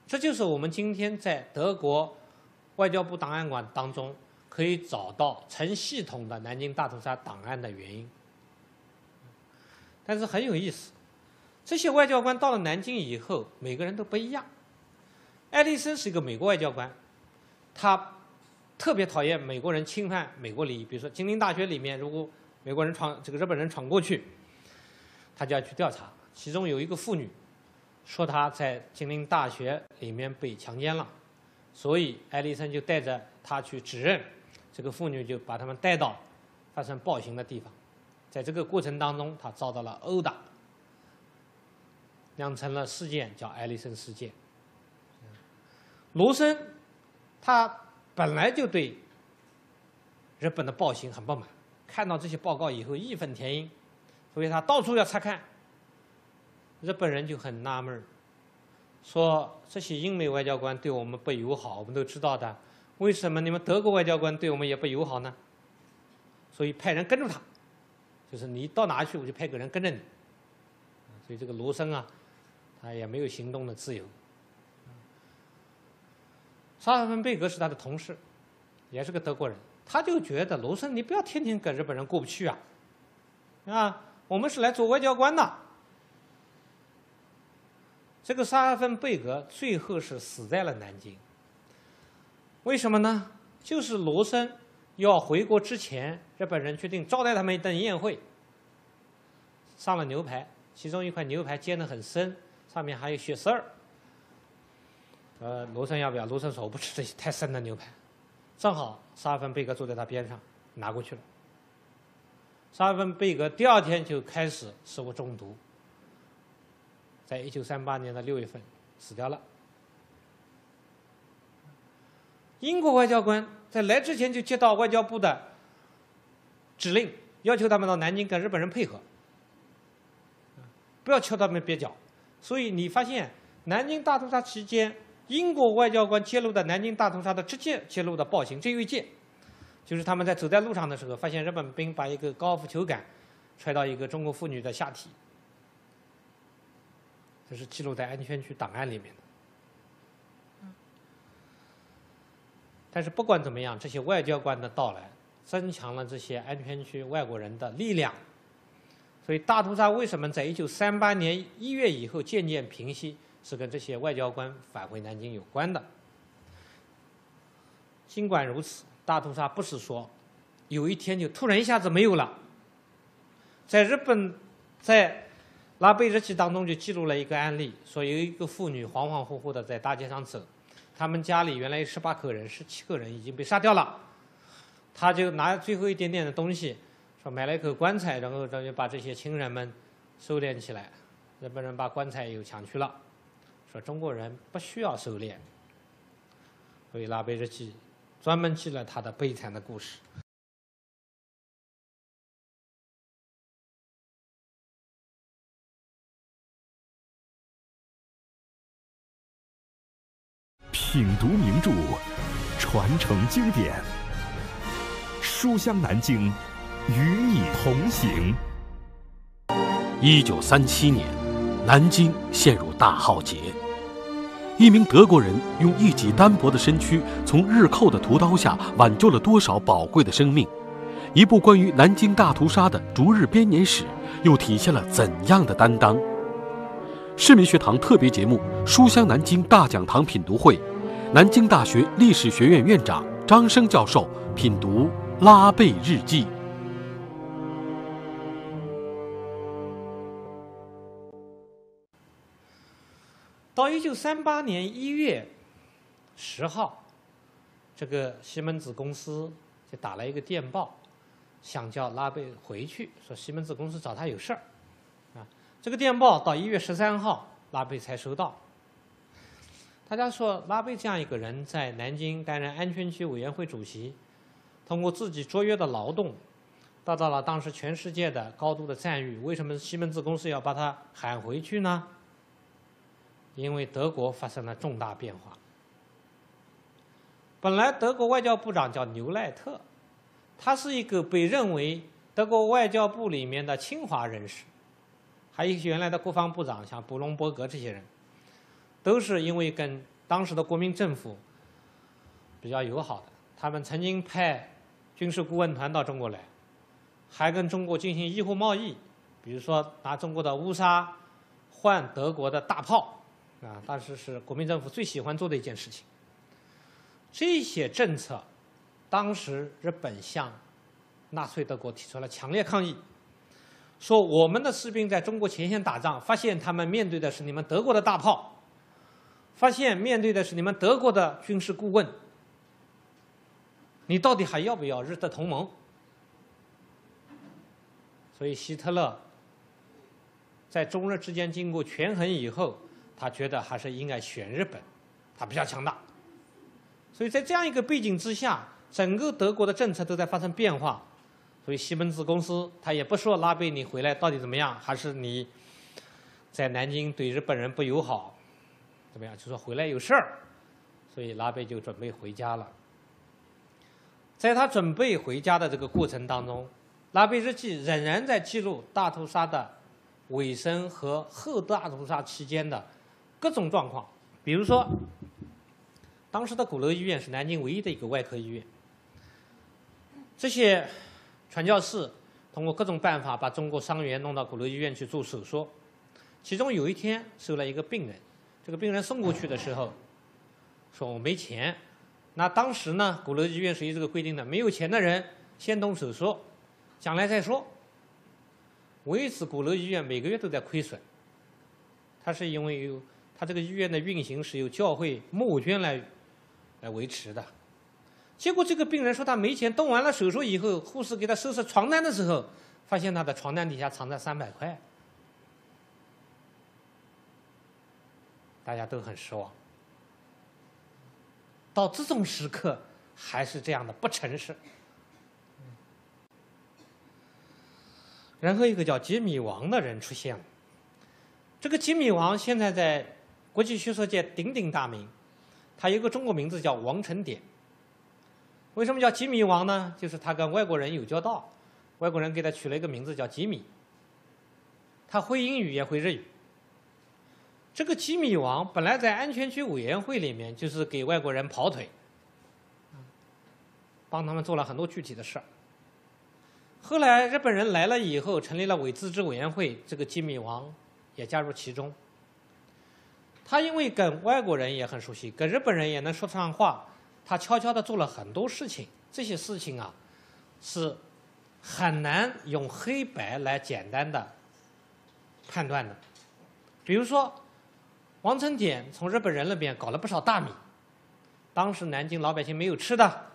这就是我们今天在德国外交部档案馆当中可以找到成系统的南京大屠杀档案的原因。但是很有意思，这些外交官到了南京以后，每个人都不一样。艾利森是一个美国外交官，他特别讨厌美国人侵犯美国利益。比如说，金陵大学里面，如果美国人闯这个日本人闯过去，他就要去调查。其中有一个妇女说她在金陵大学里面被强奸了，所以艾利森就带着她去指认。这个妇女就把他们带到发生暴行的地方，在这个过程当中，他遭到了殴打，酿成了事件，叫艾利森事件。罗森，他本来就对日本的暴行很不满，看到这些报告以后义愤填膺，所以他到处要查看。日本人就很纳闷说这些英美外交官对我们不友好，我们都知道的，为什么你们德国外交官对我们也不友好呢？所以派人跟着他，就是你到哪去，我就派个人跟着你。所以这个罗森啊，他也没有行动的自由。沙尔芬贝格是他的同事，也是个德国人。他就觉得罗森，你不要天天跟日本人过不去啊！啊，我们是来做外交官的。这个沙尔芬贝格最后是死在了南京。为什么呢？就是罗森要回国之前，日本人决定招待他们一顿宴会，上了牛排，其中一块牛排煎得很深，上面还有血丝儿。呃，罗森要不要？罗森说我不吃这些太深的牛排。正好沙芬贝格坐在他边上，拿过去了。沙芬贝格第二天就开始食物中毒，在一九三八年的六月份死掉了。英国外交官在来之前就接到外交部的指令，要求他们到南京跟日本人配合，不要敲他们蹩脚。所以你发现南京大屠杀期间，英国外交官揭露的南京大屠杀的直接揭露的暴行，只有一件，就是他们在走在路上的时候，发现日本兵把一个高尔夫球杆揣到一个中国妇女的下体，这是记录在安全区档案里面的。但是不管怎么样，这些外交官的到来，增强了这些安全区外国人的力量。所以大屠杀为什么在一九三八年一月以后渐渐平息，是跟这些外交官返回南京有关的。尽管如此，大屠杀不是说有一天就突然一下子没有了。在日本，在拉贝日记当中就记录了一个案例，说有一个妇女恍恍惚惚的在大街上走。他们家里原来有十八口人，十七个人已经被杀掉了。他就拿最后一点点的东西，说买了一口棺材，然后他就把这些亲人们收敛起来。日本人把棺材又抢去了，说中国人不需要收敛。所以拉贝日记专门记了他的悲惨的故事。品读名著，传承经典。书香南京，与你同行。一九三七年，南京陷入大浩劫。一名德国人用一己单薄的身躯，从日寇的屠刀下挽救了多少宝贵的生命？一部关于南京大屠杀的逐日编年史，又体现了怎样的担当？市民学堂特别节目《书香南京大讲堂品读会》。南京大学历史学院院长张生教授品读《拉贝日记》。到一九三八年一月十号，这个西门子公司就打了一个电报，想叫拉贝回去，说西门子公司找他有事儿。啊，这个电报到一月十三号，拉贝才收到。大家说，拉贝这样一个人在南京担任安全区委员会主席，通过自己卓越的劳动，得到了当时全世界的高度的赞誉。为什么西门子公司要把他喊回去呢？因为德国发生了重大变化。本来德国外交部长叫牛赖特，他是一个被认为德国外交部里面的清华人士，还有原来的国防部长像布隆伯格这些人。都是因为跟当时的国民政府比较友好的，他们曾经派军事顾问团到中国来，还跟中国进行医护贸易，比如说拿中国的乌纱换德国的大炮，啊，当时是国民政府最喜欢做的一件事情。这些政策，当时日本向纳粹德国提出了强烈抗议，说我们的士兵在中国前线打仗，发现他们面对的是你们德国的大炮。发现面对的是你们德国的军事顾问，你到底还要不要日德同盟？所以希特勒在中日之间经过权衡以后，他觉得还是应该选日本，他比较强大。所以在这样一个背景之下，整个德国的政策都在发生变化。所以西门子公司他也不说拉贝你回来到底怎么样，还是你在南京对日本人不友好。怎么样？就说回来有事儿，所以拉贝就准备回家了。在他准备回家的这个过程当中，拉贝日记仍然在记录大屠杀的尾声和后大屠杀期间的各种状况。比如说，当时的鼓楼医院是南京唯一的一个外科医院，这些传教士通过各种办法把中国伤员弄到鼓楼医院去做手术。其中有一天收了一个病人。这个病人送过去的时候，说我没钱。那当时呢，鼓楼医院是有这个规定的，没有钱的人先动手术，将来再说。为此鼓楼医院每个月都在亏损。它是因为有它这个医院的运行是由教会募捐来来维持的。结果这个病人说他没钱，动完了手术以后，护士给他收拾床单的时候，发现他的床单底下藏着三百块。大家都很失望。到这种时刻，还是这样的不诚实。然后一个叫吉米王的人出现了。这个吉米王现在在国际学术界鼎鼎大名，他有个中国名字叫王成典。为什么叫吉米王呢？就是他跟外国人有交道，外国人给他取了一个名字叫吉米。他会英语也会日语。这个吉米王本来在安全区委员会里面就是给外国人跑腿，帮他们做了很多具体的事儿。后来日本人来了以后，成立了伪自治委员会，这个吉米王也加入其中。他因为跟外国人也很熟悉，跟日本人也能说上话，他悄悄地做了很多事情。这些事情啊，是很难用黑白来简单的判断的。比如说。王成典从日本人那边搞了不少大米，当时南京老百姓没有吃的，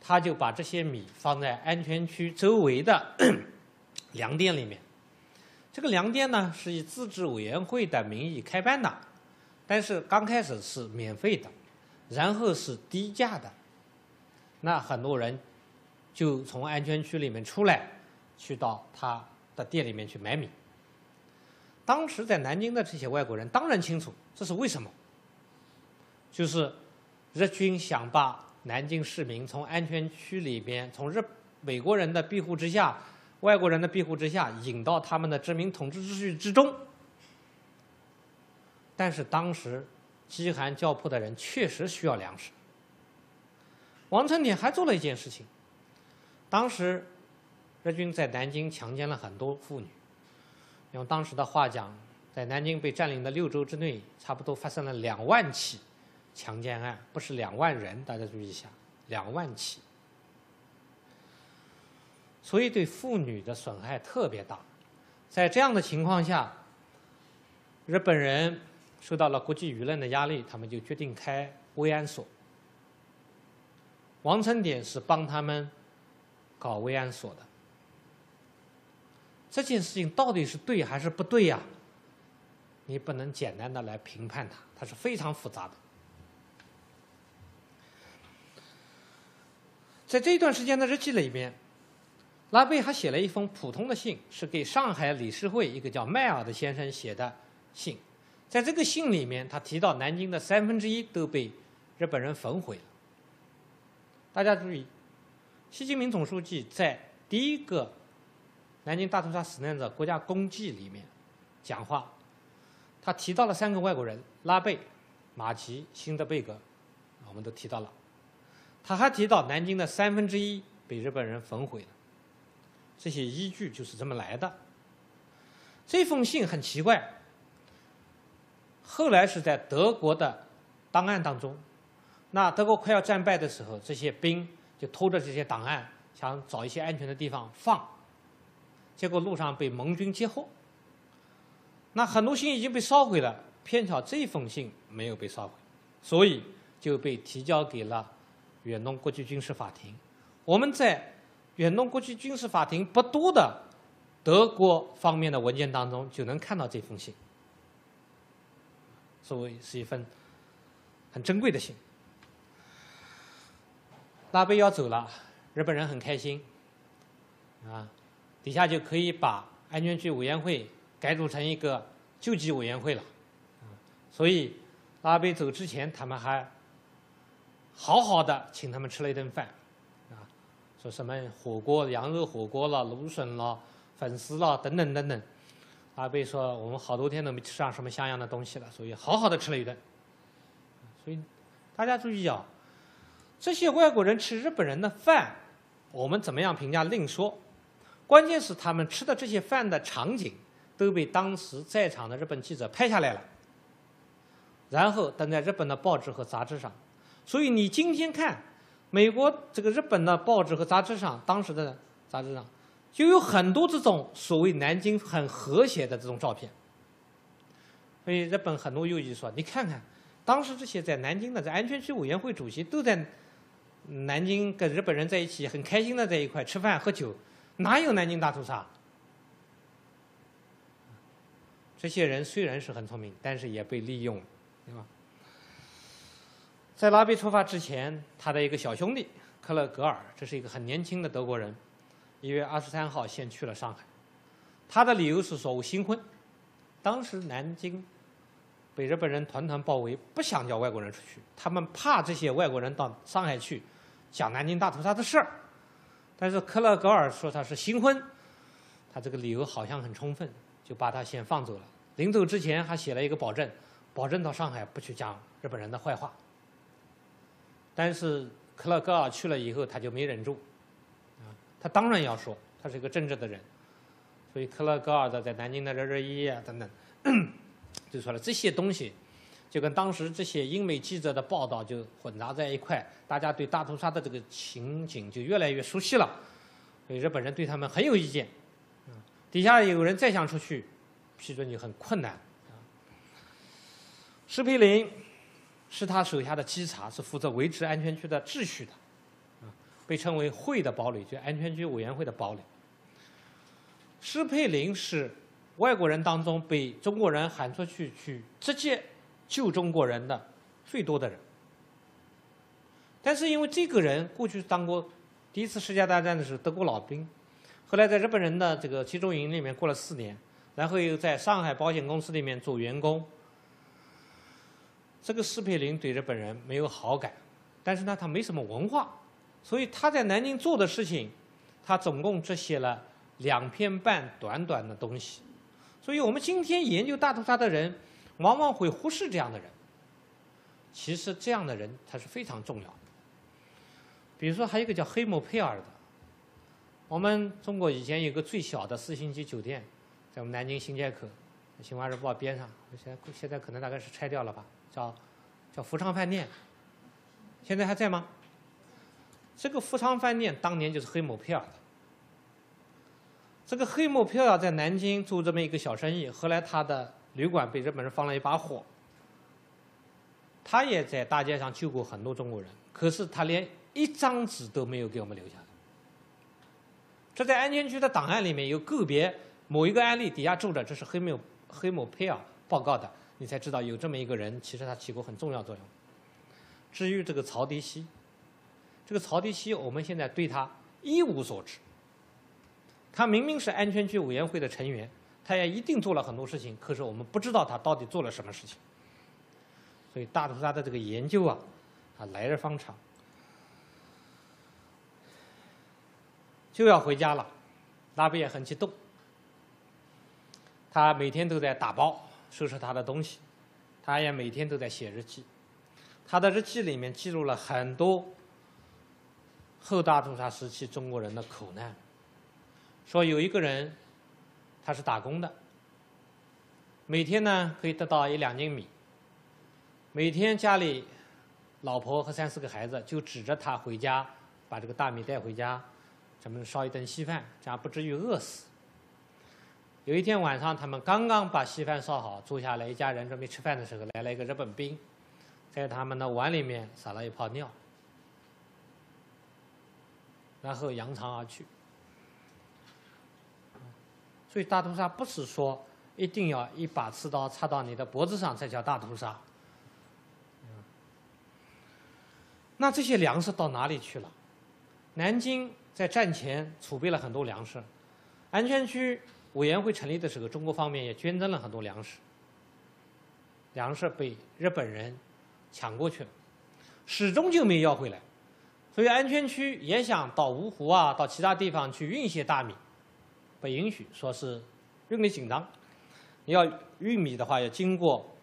他就把这些米放在安全区周围的 粮店里面。这个粮店呢是以自治委员会的名义开办的，但是刚开始是免费的，然后是低价的。那很多人就从安全区里面出来，去到他的店里面去买米。当时在南京的这些外国人当然清楚这是为什么，就是日军想把南京市民从安全区里边，从日美国人的庇护之下、外国人的庇护之下引到他们的殖民统治秩序之中。但是当时饥寒交迫的人确实需要粮食。王成典还做了一件事情，当时日军在南京强奸了很多妇女。用当时的话讲，在南京被占领的六周之内，差不多发生了两万起强奸案，不是两万人，大家注意一下，两万起。所以对妇女的损害特别大。在这样的情况下，日本人受到了国际舆论的压力，他们就决定开慰安所。王成典是帮他们搞慰安所的。这件事情到底是对还是不对呀？你不能简单的来评判它，它是非常复杂的。在这一段时间的日记里面，拉贝还写了一封普通的信，是给上海理事会一个叫迈尔的先生写的信。在这个信里面，他提到南京的三分之一都被日本人焚毁了。大家注意，习近平总书记在第一个。南京大屠杀死难者国家公祭里面讲话，他提到了三个外国人：拉贝、马奇、辛德贝格，我们都提到了。他还提到南京的三分之一被日本人焚毁了，这些依据就是这么来的。这封信很奇怪，后来是在德国的档案当中，那德国快要战败的时候，这些兵就偷着这些档案，想找一些安全的地方放。结果路上被盟军截获，那很多信已经被烧毁了，偏巧这封信没有被烧毁，所以就被提交给了远东国际军事法庭。我们在远东国际军事法庭不多的德国方面的文件当中就能看到这封信，作为是一份很珍贵的信。拉贝要走了，日本人很开心，啊。底下就可以把安全区委员会改组成一个救济委员会了，所以拉贝走之前，他们还好好的请他们吃了一顿饭，啊，说什么火锅、羊肉火锅了、芦笋了、粉丝了等等等等。阿贝说我们好多天都没吃上什么像样的东西了，所以好好的吃了一顿。所以大家注意啊，这些外国人吃日本人的饭，我们怎么样评价另说。关键是他们吃的这些饭的场景都被当时在场的日本记者拍下来了，然后登在日本的报纸和杂志上。所以你今天看美国这个日本的报纸和杂志上，当时的杂志上就有很多这种所谓南京很和谐的这种照片。所以日本很多右翼说，你看看，当时这些在南京的在安全区委员会主席都在南京跟日本人在一起，很开心的在一块吃饭喝酒，哪有南京大屠杀？这些人虽然是很聪明，但是也被利用了，对吧？在拉比出发之前，他的一个小兄弟克勒格尔，这是一个很年轻的德国人，一月二十三号先去了上海。他的理由是说我新婚，当时南京被日本人团团包围，不想叫外国人出去，他们怕这些外国人到上海去讲南京大屠杀的事儿。但是克勒格尔说他是新婚，他这个理由好像很充分。就把他先放走了。临走之前还写了一个保证，保证到上海不去讲日本人的坏话。但是克勒格尔去了以后，他就没忍住，啊，他当然要说，他是一个正直的人。所以克勒格尔的在南京的日日夜夜等等，就说了这些东西，就跟当时这些英美记者的报道就混杂在一块，大家对大屠杀的这个情景就越来越熟悉了，所以日本人对他们很有意见。底下有人再想出去，批准就很困难。施佩林是他手下的稽查，是负责维持安全区的秩序的，被称为“会的堡垒”，就安全区委员会的堡垒。施佩林是外国人当中被中国人喊出去去直接救中国人的最多的人。但是因为这个人过去当过第一次世界大战的时候德国老兵。后来在日本人的这个集中营里面过了四年，然后又在上海保险公司里面做员工。这个施佩林对日本人没有好感，但是呢，他没什么文化，所以他在南京做的事情，他总共只写了两篇半短短的东西。所以我们今天研究大屠杀的人，往往会忽视这样的人。其实这样的人他是非常重要的。比如说，还有一个叫黑姆佩尔的。我们中国以前有个最小的四星级酒店，在我们南京新街口，新华日报边上。现在现在可能大概是拆掉了吧，叫叫福昌饭店。现在还在吗？这个福昌饭店当年就是黑姆佩尔的。这个黑姆佩尔在南京做这么一个小生意，后来他的旅馆被日本人放了一把火。他也在大街上救过很多中国人，可是他连一张纸都没有给我们留下。这在安全区的档案里面有个别某一个案例底下住着，这是黑姆黑姆佩尔报告的，你才知道有这么一个人，其实他起过很重要作用。至于这个曹迪西，这个曹迪西我们现在对他一无所知。他明明是安全区委员会的成员，他也一定做了很多事情，可是我们不知道他到底做了什么事情。所以大屠杀的这个研究啊，啊来日方长。就要回家了，拉比也很激动。他每天都在打包收拾他的东西，他也每天都在写日记。他的日记里面记录了很多后大屠杀时期中国人的苦难。说有一个人，他是打工的，每天呢可以得到一两斤米，每天家里老婆和三四个孩子就指着他回家，把这个大米带回家。咱们烧一顿稀饭，这样不至于饿死。有一天晚上，他们刚刚把稀饭烧好，坐下来，一家人准备吃饭的时候，来了一个日本兵，在他们的碗里面撒了一泡尿，然后扬长而去。所以大屠杀不是说一定要一把刺刀插到你的脖子上才叫大屠杀。那这些粮食到哪里去了？南京。在战前储备了很多粮食，安全区委员会成立的时候，中国方面也捐赠了很多粮食。粮食被日本人抢过去了，始终就没要回来。所以安全区也想到芜湖啊，到其他地方去运一些大米，不允许，说是运力紧张。要运米的话，要经过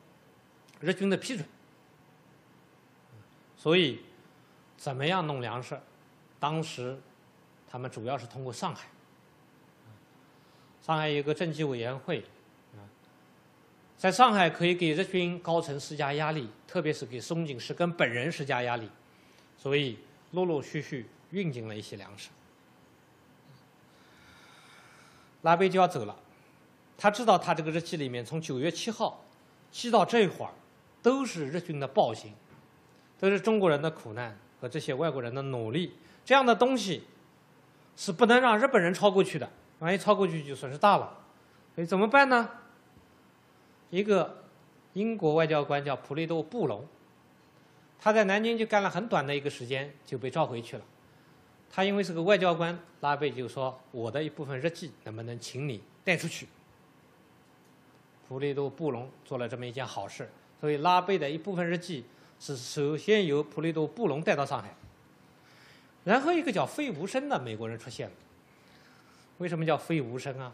日军的批准。所以，怎么样弄粮食？当时。他们主要是通过上海，上海有个政绩委员会，啊，在上海可以给日军高层施加压力，特别是给松井石根本人施加压力，所以陆陆续续运进了一些粮食。拉贝就要走了。他知道他这个日记里面，从九月七号记到这一会儿，都是日军的暴行，都是中国人的苦难和这些外国人的努力。这样的东西是不能让日本人抄过去的，万一抄过去就损失大了。所以怎么办呢？一个英国外交官叫普利多布隆，他在南京就干了很短的一个时间就被召回去了。他因为是个外交官，拉贝就说：“我的一部分日记能不能请你带出去？”普利多布隆做了这么一件好事，所以拉贝的一部分日记是首先由普利多布隆带到上海。然后一个叫费无生的美国人出现了。为什么叫费无生啊？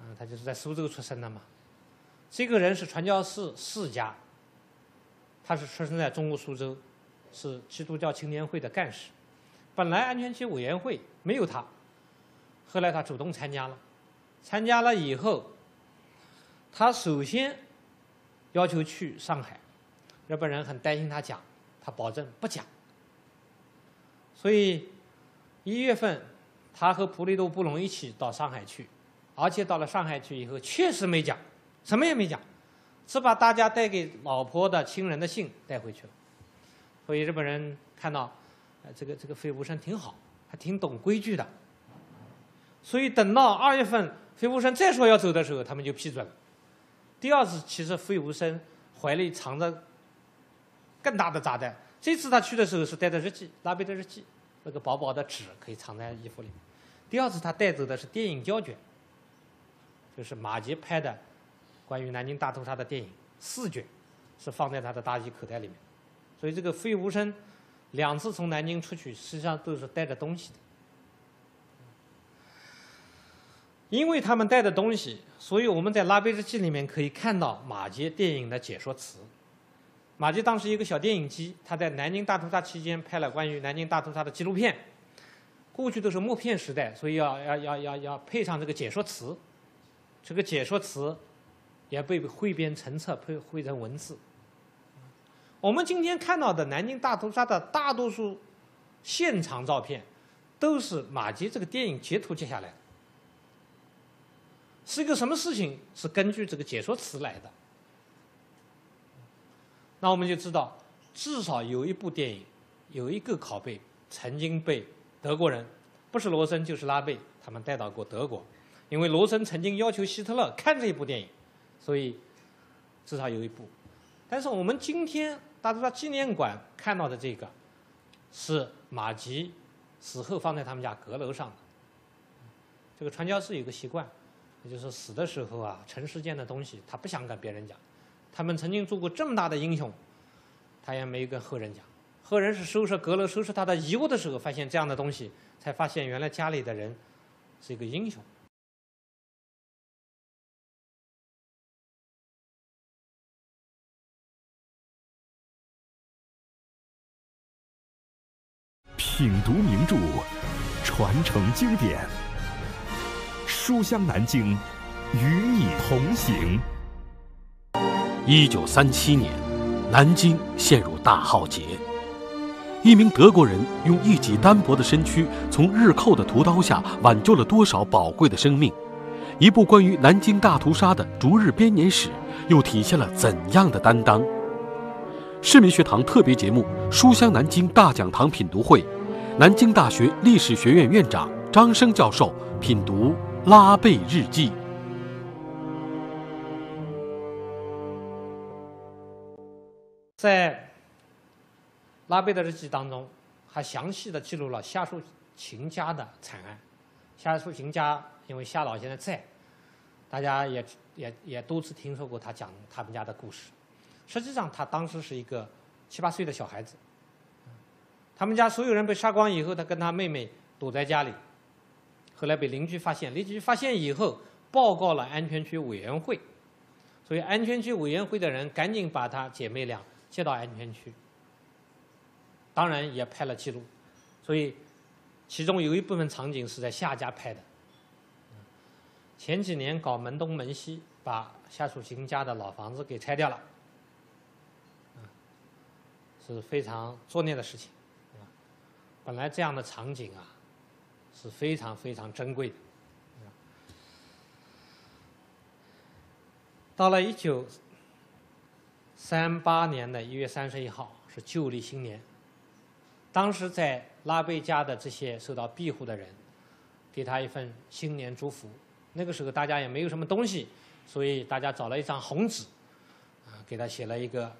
啊，他就是在苏州出生的嘛。这个人是传教士世家，他是出生在中国苏州，是基督教青年会的干事。本来安全区委员会没有他，后来他主动参加了，参加了以后，他首先要求去上海，日本人很担心他讲，他保证不讲。所以一月份，他和普利多布隆一起到上海去，而且到了上海去以后，确实没讲，什么也没讲，只把大家带给老婆的亲人的信带回去了。所以日本人看到。这个这个费无生挺好，还挺懂规矩的。所以等到二月份，费无生再说要走的时候，他们就批准了。第二次，其实费无生怀里藏着更大的炸弹。这次他去的时候是带着日记，拉贝的日记，那个薄薄的纸可以藏在衣服里面。第二次他带走的是电影胶卷，就是马杰拍的关于南京大屠杀的电影四卷，是放在他的大衣口袋里面。所以这个费无生。两次从南京出去，实际上都是带着东西的。因为他们带的东西，所以我们在《拉贝日记》里面可以看到马杰电影的解说词。马杰当时一个小电影机，他在南京大屠杀期间拍了关于南京大屠杀的纪录片。过去都是默片时代，所以要要要要要配上这个解说词。这个解说词也被汇编成册，配汇成文字。我们今天看到的南京大屠杀的大多数现场照片，都是马杰这个电影截图截下来的。是一个什么事情？是根据这个解说词来的。那我们就知道，至少有一部电影，有一个拷贝曾经被德国人，不是罗森就是拉贝，他们带到过德国。因为罗森曾经要求希特勒看这一部电影，所以至少有一部。但是我们今天。大屠杀纪念馆看到的这个，是马吉死后放在他们家阁楼上的。这个传教士有个习惯，也就是死的时候啊，尘世间的东西他不想跟别人讲。他们曾经做过这么大的英雄，他也没跟后人讲。后人是收拾阁楼、收拾他的遗物的时候，发现这样的东西，才发现原来家里的人是一个英雄。品读名著，传承经典。书香南京，与你同行。一九三七年，南京陷入大浩劫。一名德国人用一己单薄的身躯，从日寇的屠刀下挽救了多少宝贵的生命？一部关于南京大屠杀的逐日编年史，又体现了怎样的担当？市民学堂特别节目《书香南京大讲堂》品读会。南京大学历史学院院长张生教授品读《拉贝日记》。在拉贝的日记当中，还详细的记录了夏树琴家的惨案。夏树琴家因为夏老现在在，大家也也也多次听说过他讲他们家的故事。实际上，他当时是一个七八岁的小孩子。他们家所有人被杀光以后，他跟他妹妹躲在家里。后来被邻居发现，邻居发现以后报告了安全区委员会，所以安全区委员会的人赶紧把他姐妹俩接到安全区。当然也拍了记录，所以其中有一部分场景是在夏家拍的。前几年搞门东门西，把夏树新家的老房子给拆掉了，是非常作孽的事情。本来这样的场景啊，是非常非常珍贵的。到了一九三八年的一月三十一号是旧历新年，当时在拉贝家的这些受到庇护的人，给他一份新年祝福。那个时候大家也没有什么东西，所以大家找了一张红纸，啊，给他写了一个，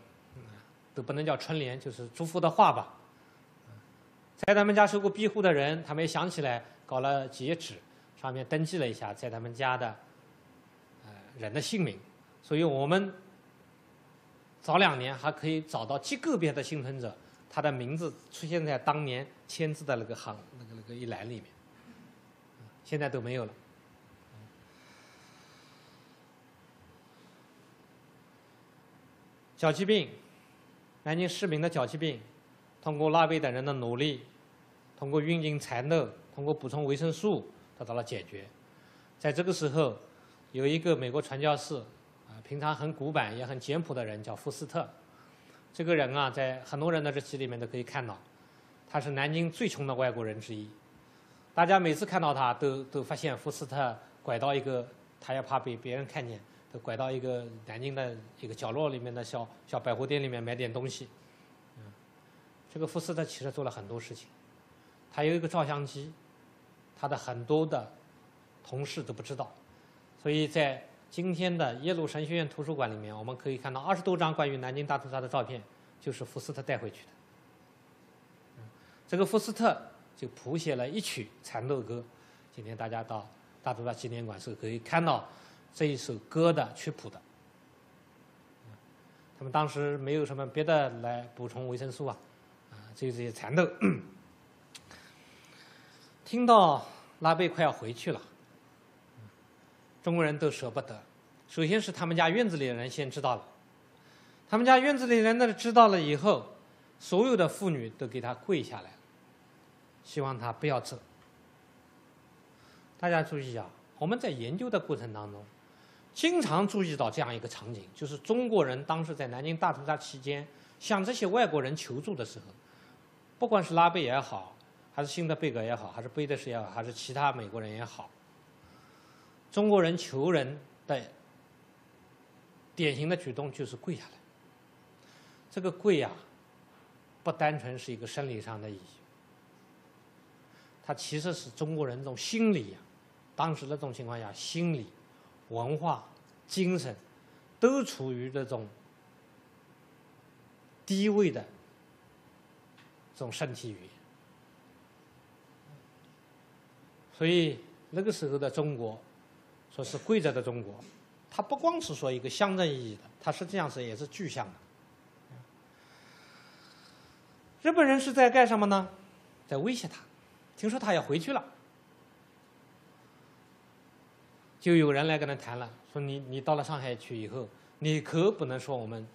都不能叫春联，就是祝福的话吧。在他们家受过庇护的人，他们也想起来搞了几页纸，上面登记了一下在他们家的，呃人的姓名。所以我们早两年还可以找到极个别的幸存者，他的名字出现在当年签字的那个行那个那个一栏里面，现在都没有了。脚气病，南京市民的脚气病，通过拉贝等人的努力，通过运进蚕豆，通过补充维生素得到了解决。在这个时候，有一个美国传教士，啊，平常很古板也很简朴的人，叫福斯特。这个人啊，在很多人的日记里面都可以看到，他是南京最穷的外国人之一。大家每次看到他，都都发现福斯特拐到一个，他也怕被别人看见。都拐到一个南京的一个角落里面的小小百货店里面买点东西，嗯，这个福斯特其实做了很多事情，他有一个照相机，他的很多的同事都不知道，所以在今天的耶鲁神学院图书馆里面，我们可以看到二十多张关于南京大屠杀的照片，就是福斯特带回去的。这个福斯特就谱写了一曲蚕豆歌，今天大家到大屠杀纪念馆是可以看到。这一首歌的曲谱的，他们当时没有什么别的来补充维生素啊，啊，只有这些蚕豆。听到拉贝快要回去了，中国人都舍不得。首先是他们家院子里的人先知道了，他们家院子里人呢知道了以后，所有的妇女都给他跪下来，希望他不要走。大家注意啊，我们在研究的过程当中。经常注意到这样一个场景，就是中国人当时在南京大屠杀期间向这些外国人求助的时候，不管是拉贝也好，还是辛德贝格也好，还是贝德士也好，还是其他美国人也好，中国人求人的典型的举动就是跪下来。这个跪呀，不单纯是一个生理上的意义，它其实是中国人这种心理呀，当时的这种情况下心理。文化、精神都处于这种低位的这种身体语言，所以那个时候的中国，说是跪着的中国，它不光是说一个象征意义的，它实际上是也是具象的。日本人是在干什么呢？在威胁他，听说他要回去了。就有人来跟他谈了，说你你到了上海去以后，你可不能说我们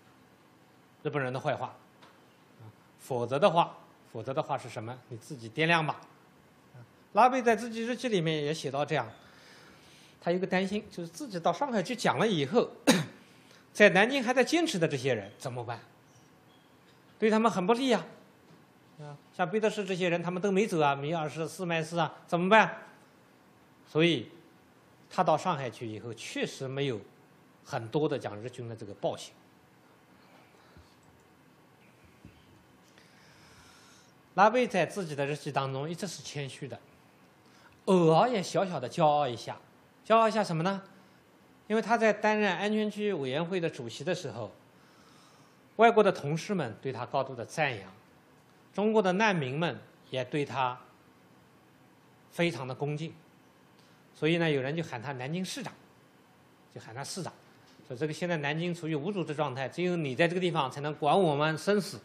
日本人的坏话，否则的话，否则的话是什么？你自己掂量吧。拉贝在自己日记里面也写到这样，他有个担心，就是自己到上海去讲了以后，在南京还在坚持的这些人怎么办？对他们很不利啊，啊，像贝德士这些人，他们都没走啊，米尔斯、斯麦斯啊，怎么办？所以。他到上海去以后，确实没有很多的讲日军的这个暴行。拉贝在自己的日记当中一直是谦虚的，偶尔也小小的骄傲一下，骄傲一下什么呢？因为他在担任安全区委员会的主席的时候，外国的同事们对他高度的赞扬，中国的难民们也对他非常的恭敬。所以呢，有人就喊他南京市长，就喊他市长，说这个现在南京处于无主的状态，只有你在这个地方才能管我们生死。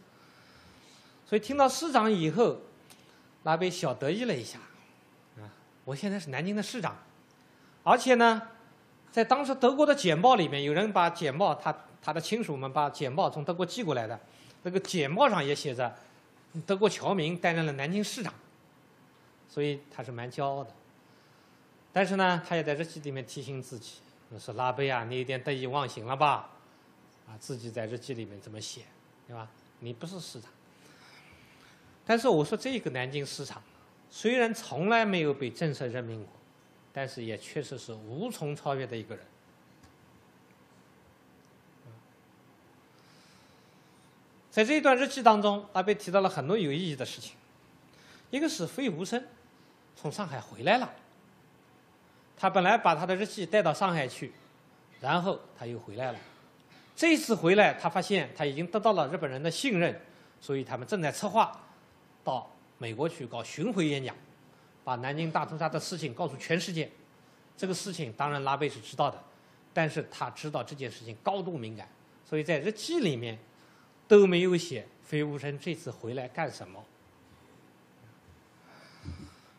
所以听到市长以后，拉贝小得意了一下，我现在是南京的市长，而且呢，在当时德国的简报里面，有人把简报他他的亲属们把简报从德国寄过来的，那个简报上也写着德国侨民担任了南京市长，所以他是蛮骄傲的。但是呢，他也在日记里面提醒自己，说拉贝啊，你有点得意忘形了吧？啊，自己在日记里面这么写，对吧？你不是市长。但是我说这个南京市场，虽然从来没有被正式任命过，但是也确实是无从超越的一个人。在这一段日记当中，阿贝提到了很多有意义的事情，一个是费无生从上海回来了。他本来把他的日记带到上海去，然后他又回来了，这一次回来他发现他已经得到了日本人的信任，所以他们正在策划到。美国去搞巡回演讲，把南京大屠杀的事情告诉全世界。这个事情当然拉贝是知道的，但是他知道这件事情高度敏感，所以在日记里面都没有写费无生这次回来干什么。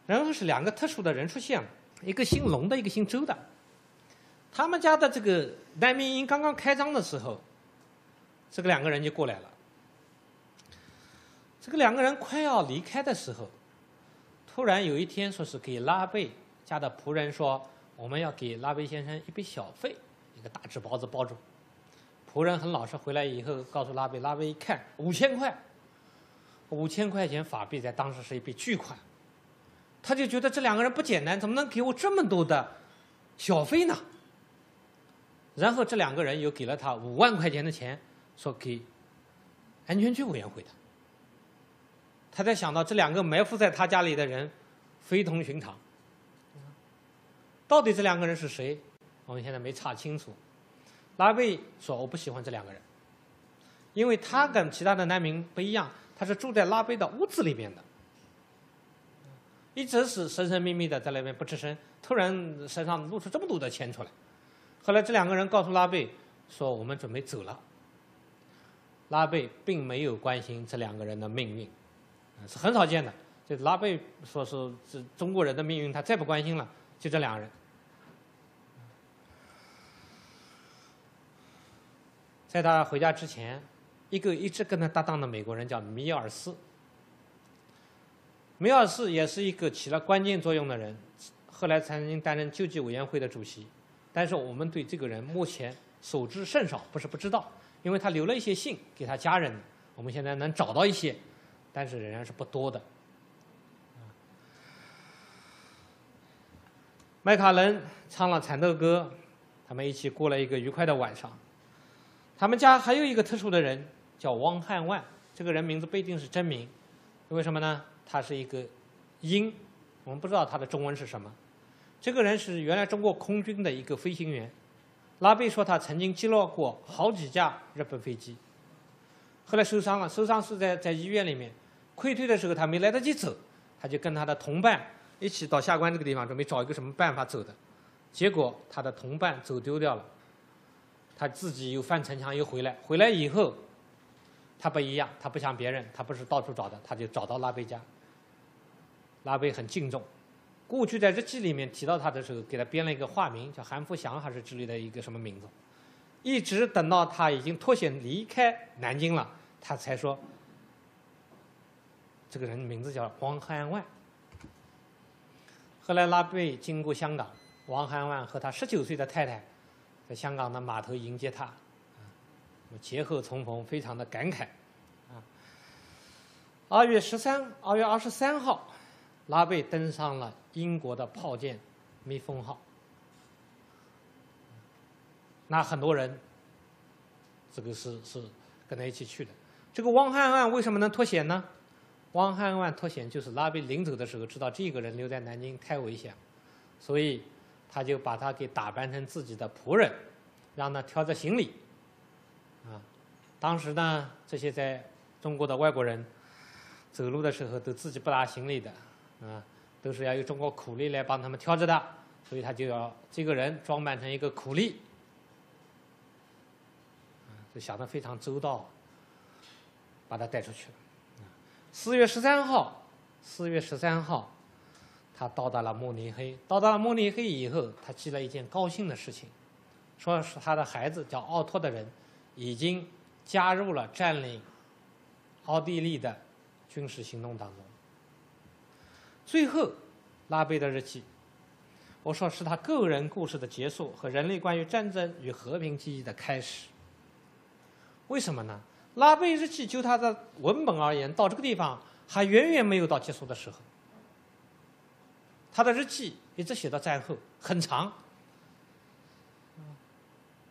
然后是两个特殊的人出现了，一个姓龙的，一个姓周的。他们家的这个难民营刚刚开张的时候，这个两个人就过来了。这个两个人快要离开的时候，突然有一天说是给拉贝家的仆人说，我们要给拉贝先生一笔小费，一个大纸包子包住。仆人很老实，回来以后告诉拉贝，拉贝一看五千块，五千块钱法币在当时是一笔巨款。他就觉得这两个人不简单，怎么能给我这么多的小费呢？然后这两个人又给了他五万块钱的钱，说给安全区委员会的。他才想到这两个埋伏在他家里的人非同寻常，到底这两个人是谁？我们现在没查清楚。拉贝说我不喜欢这两个人，因为他跟其他的难民不一样，他是住在拉贝的屋子里面的。一直是神神秘秘的在那边不吱声，突然身上露出这么多的钱出来。后来这两个人告诉拉贝说：“我们准备走了。”拉贝并没有关心这两个人的命运，是很少见的。就拉贝说是这中国人的命运，他再不关心了。就这两个人，在他回家之前，一个一直跟他搭档的美国人叫米尔斯。米尔斯也是一个起了关键作用的人，后来曾经担任救济委员会的主席。但是我们对这个人目前所知甚少，不是不知道，因为他留了一些信给他家人，我们现在能找到一些，但是仍然是不多的。麦卡伦唱了蚕豆歌，他们一起过了一个愉快的晚上。他们家还有一个特殊的人，叫汪汉万，这个人名字不一定是真名，为什么呢？他是一个鹰，我们不知道他的中文是什么。这个人是原来中国空军的一个飞行员，拉贝说他曾经击落过好几架日本飞机，后来受伤了，受伤是在在医院里面，溃退的时候他没来得及走，他就跟他的同伴一起到下关这个地方准备找一个什么办法走的，结果他的同伴走丢掉了，他自己又翻城墙又回来，回来以后，他不一样，他不像别人，他不是到处找的，他就找到拉贝家。拉贝很敬重，过去在日记里面提到他的时候，给他编了一个化名，叫韩福祥还是之类的一个什么名字。一直等到他已经脱险离开南京了，他才说，这个人名字叫王汉万。后来拉贝经过香港，王汉万和他十九岁的太太，在香港的码头迎接他，啊劫后重逢，非常的感慨。啊，二月十三，二月二十三号。拉贝登上了英国的炮舰“蜜蜂号”，那很多人，这个是是跟他一起去的。这个汪汉万为什么能脱险呢？汪汉万脱险就是拉贝临走的时候知道这个人留在南京太危险，所以他就把他给打扮成自己的仆人，让他挑着行李。啊，当时呢，这些在中国的外国人走路的时候都自己不拉行李的。啊，都是要由中国苦力来帮他们挑着的，所以他就要这个人装扮成一个苦力，就想得非常周到，把他带出去了。四月十三号，四月十三号，他到达了慕尼黑。到达了慕尼黑以后，他记了一件高兴的事情，说是他的孩子叫奥托的人，已经加入了占领奥地利的军事行动当中。最后，拉贝的日记，我说是他个人故事的结束和人类关于战争与和平记忆的开始。为什么呢？拉贝日记就他的文本而言，到这个地方还远远没有到结束的时候。他的日记一直写到战后，很长，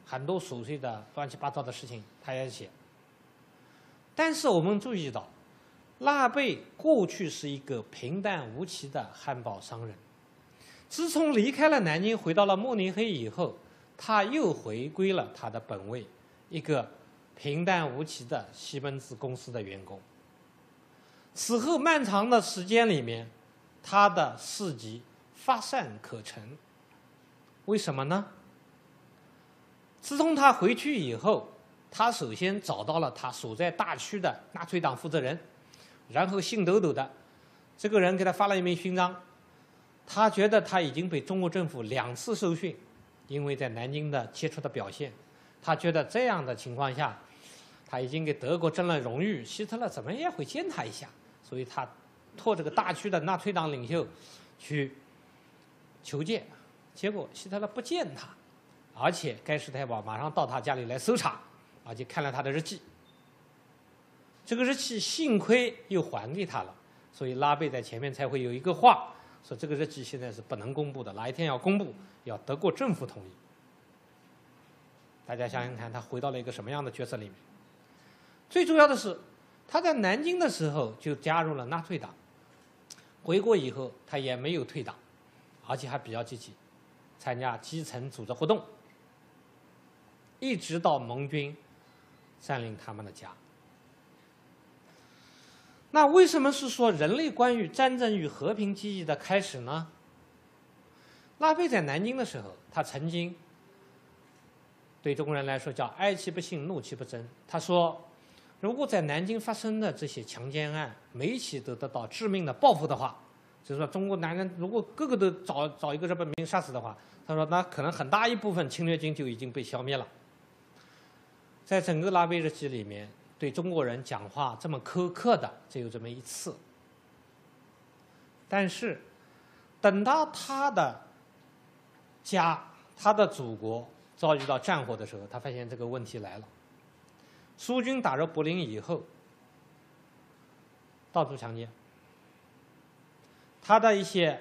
很多琐碎的乱七八糟的事情他也写。但是我们注意到，拉贝过去是一个平淡无奇的汉堡商人，自从离开了南京，回到了慕尼黑以后，他又回归了他的本位，一个平淡无奇的西门子公司的员工。此后漫长的时间里面，他的事迹乏善可陈。为什么呢？自从他回去以后，他首先找到了他所在大区的纳粹党负责人，然后姓抖抖的这个人给他发了一枚勋章。他觉得他已经被中国政府两次受训，因为在南京的杰出的表现。他觉得这样的情况下，他已经给德国争了荣誉，希特勒怎么也会见他一下。所以他托这个大区的纳粹党领袖去求见，结果希特勒不见他。而且盖世太保马上到他家里来搜查，而且看了他的日记。这个日记幸亏又还给他了，所以拉贝在前面才会有一个话说：这个日记现在是不能公布的，哪一天要公布，要德国政府同意。大家想想看，他回到了一个什么样的角色里面？最重要的是，他在南京的时候就加入了纳粹党，回国以后他也没有退党，而且还比较积极，参加基层组织活动。一直到盟军占领他们的家，那为什么是说人类关于战争与和平记忆的开始呢？拉贝在南京的时候，他曾经对中国人来说叫哀其不幸，怒其不争。他说，如果在南京发生的这些强奸案每一起都得到致命的报复的话，就是说中国男人如果个个都找找一个日本兵杀死的话，他说那可能很大一部分侵略军就已经被消灭了。在整个拉贝日记里面，对中国人讲话这么苛刻的只有这么一次。但是，等到他的家、他的祖国遭遇到战火的时候，他发现这个问题来了。苏军打入柏林以后，到处强奸，他的一些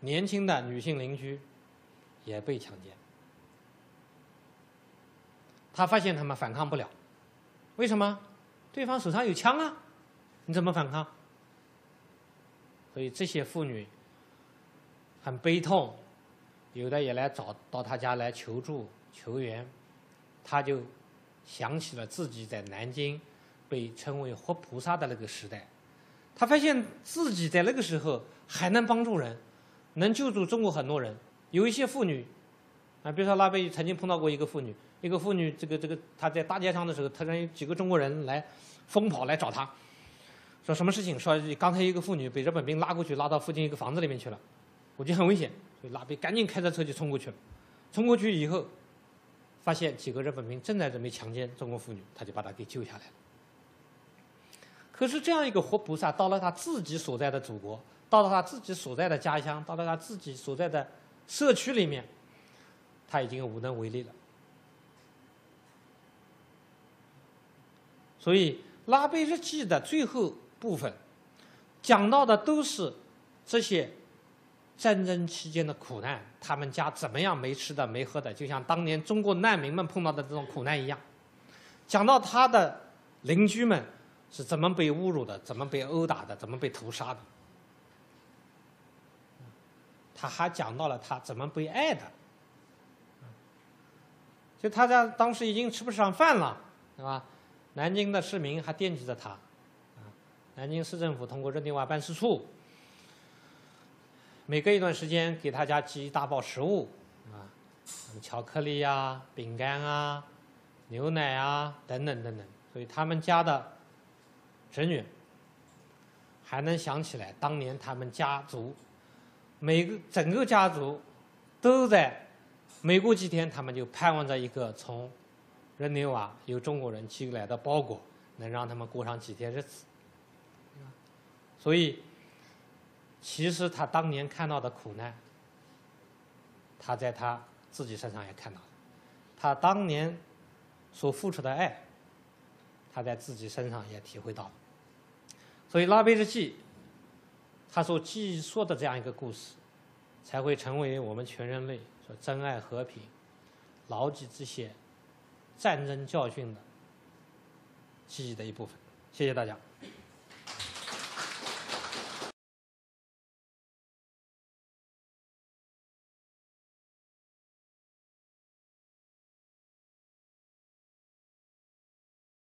年轻的女性邻居也被强奸。他发现他们反抗不了，为什么？对方手上有枪啊，你怎么反抗？所以这些妇女很悲痛，有的也来找到他家来求助求援，他就想起了自己在南京被称为活菩萨的那个时代，他发现自己在那个时候还能帮助人，能救助中国很多人，有一些妇女。啊，比如说拉贝曾经碰到过一个妇女，一个妇女，这个这个，她在大街上的时候，突然有几个中国人来疯跑来找她，说什么事情？说刚才一个妇女被日本兵拉过去，拉到附近一个房子里面去了，估计很危险，所以拉贝赶紧开着车就冲过去了。冲过去以后，发现几个日本兵正在准备强奸中国妇女，他就把她给救下来了。可是这样一个活菩萨，到了他自己所在的祖国，到了他自己所在的家乡，到了他自己所在的社区里面。他已经无能为力了，所以拉贝日记的最后部分讲到的都是这些战争期间的苦难，他们家怎么样没吃的没喝的，就像当年中国难民们碰到的这种苦难一样。讲到他的邻居们是怎么被侮辱的，怎么被殴打的，怎么被屠杀的。他还讲到了他怎么被爱的。就他家当时已经吃不上饭了，是吧？南京的市民还惦记着他，南京市政府通过认定瓦办事处，每隔一段时间给他家寄一大包食物，啊，巧克力呀、饼干啊、牛奶啊等等等等，所以他们家的侄女还能想起来当年他们家族每个整个家族都在。每过几天，他们就盼望着一个从日内瓦由中国人寄来的包裹，能让他们过上几天日子。所以，其实他当年看到的苦难，他在他自己身上也看到了；他当年所付出的爱，他在自己身上也体会到了。所以，拉贝日记他所记述的这样一个故事，才会成为我们全人类。说珍爱和平，牢记这些战争教训的记忆的一部分。谢谢大家。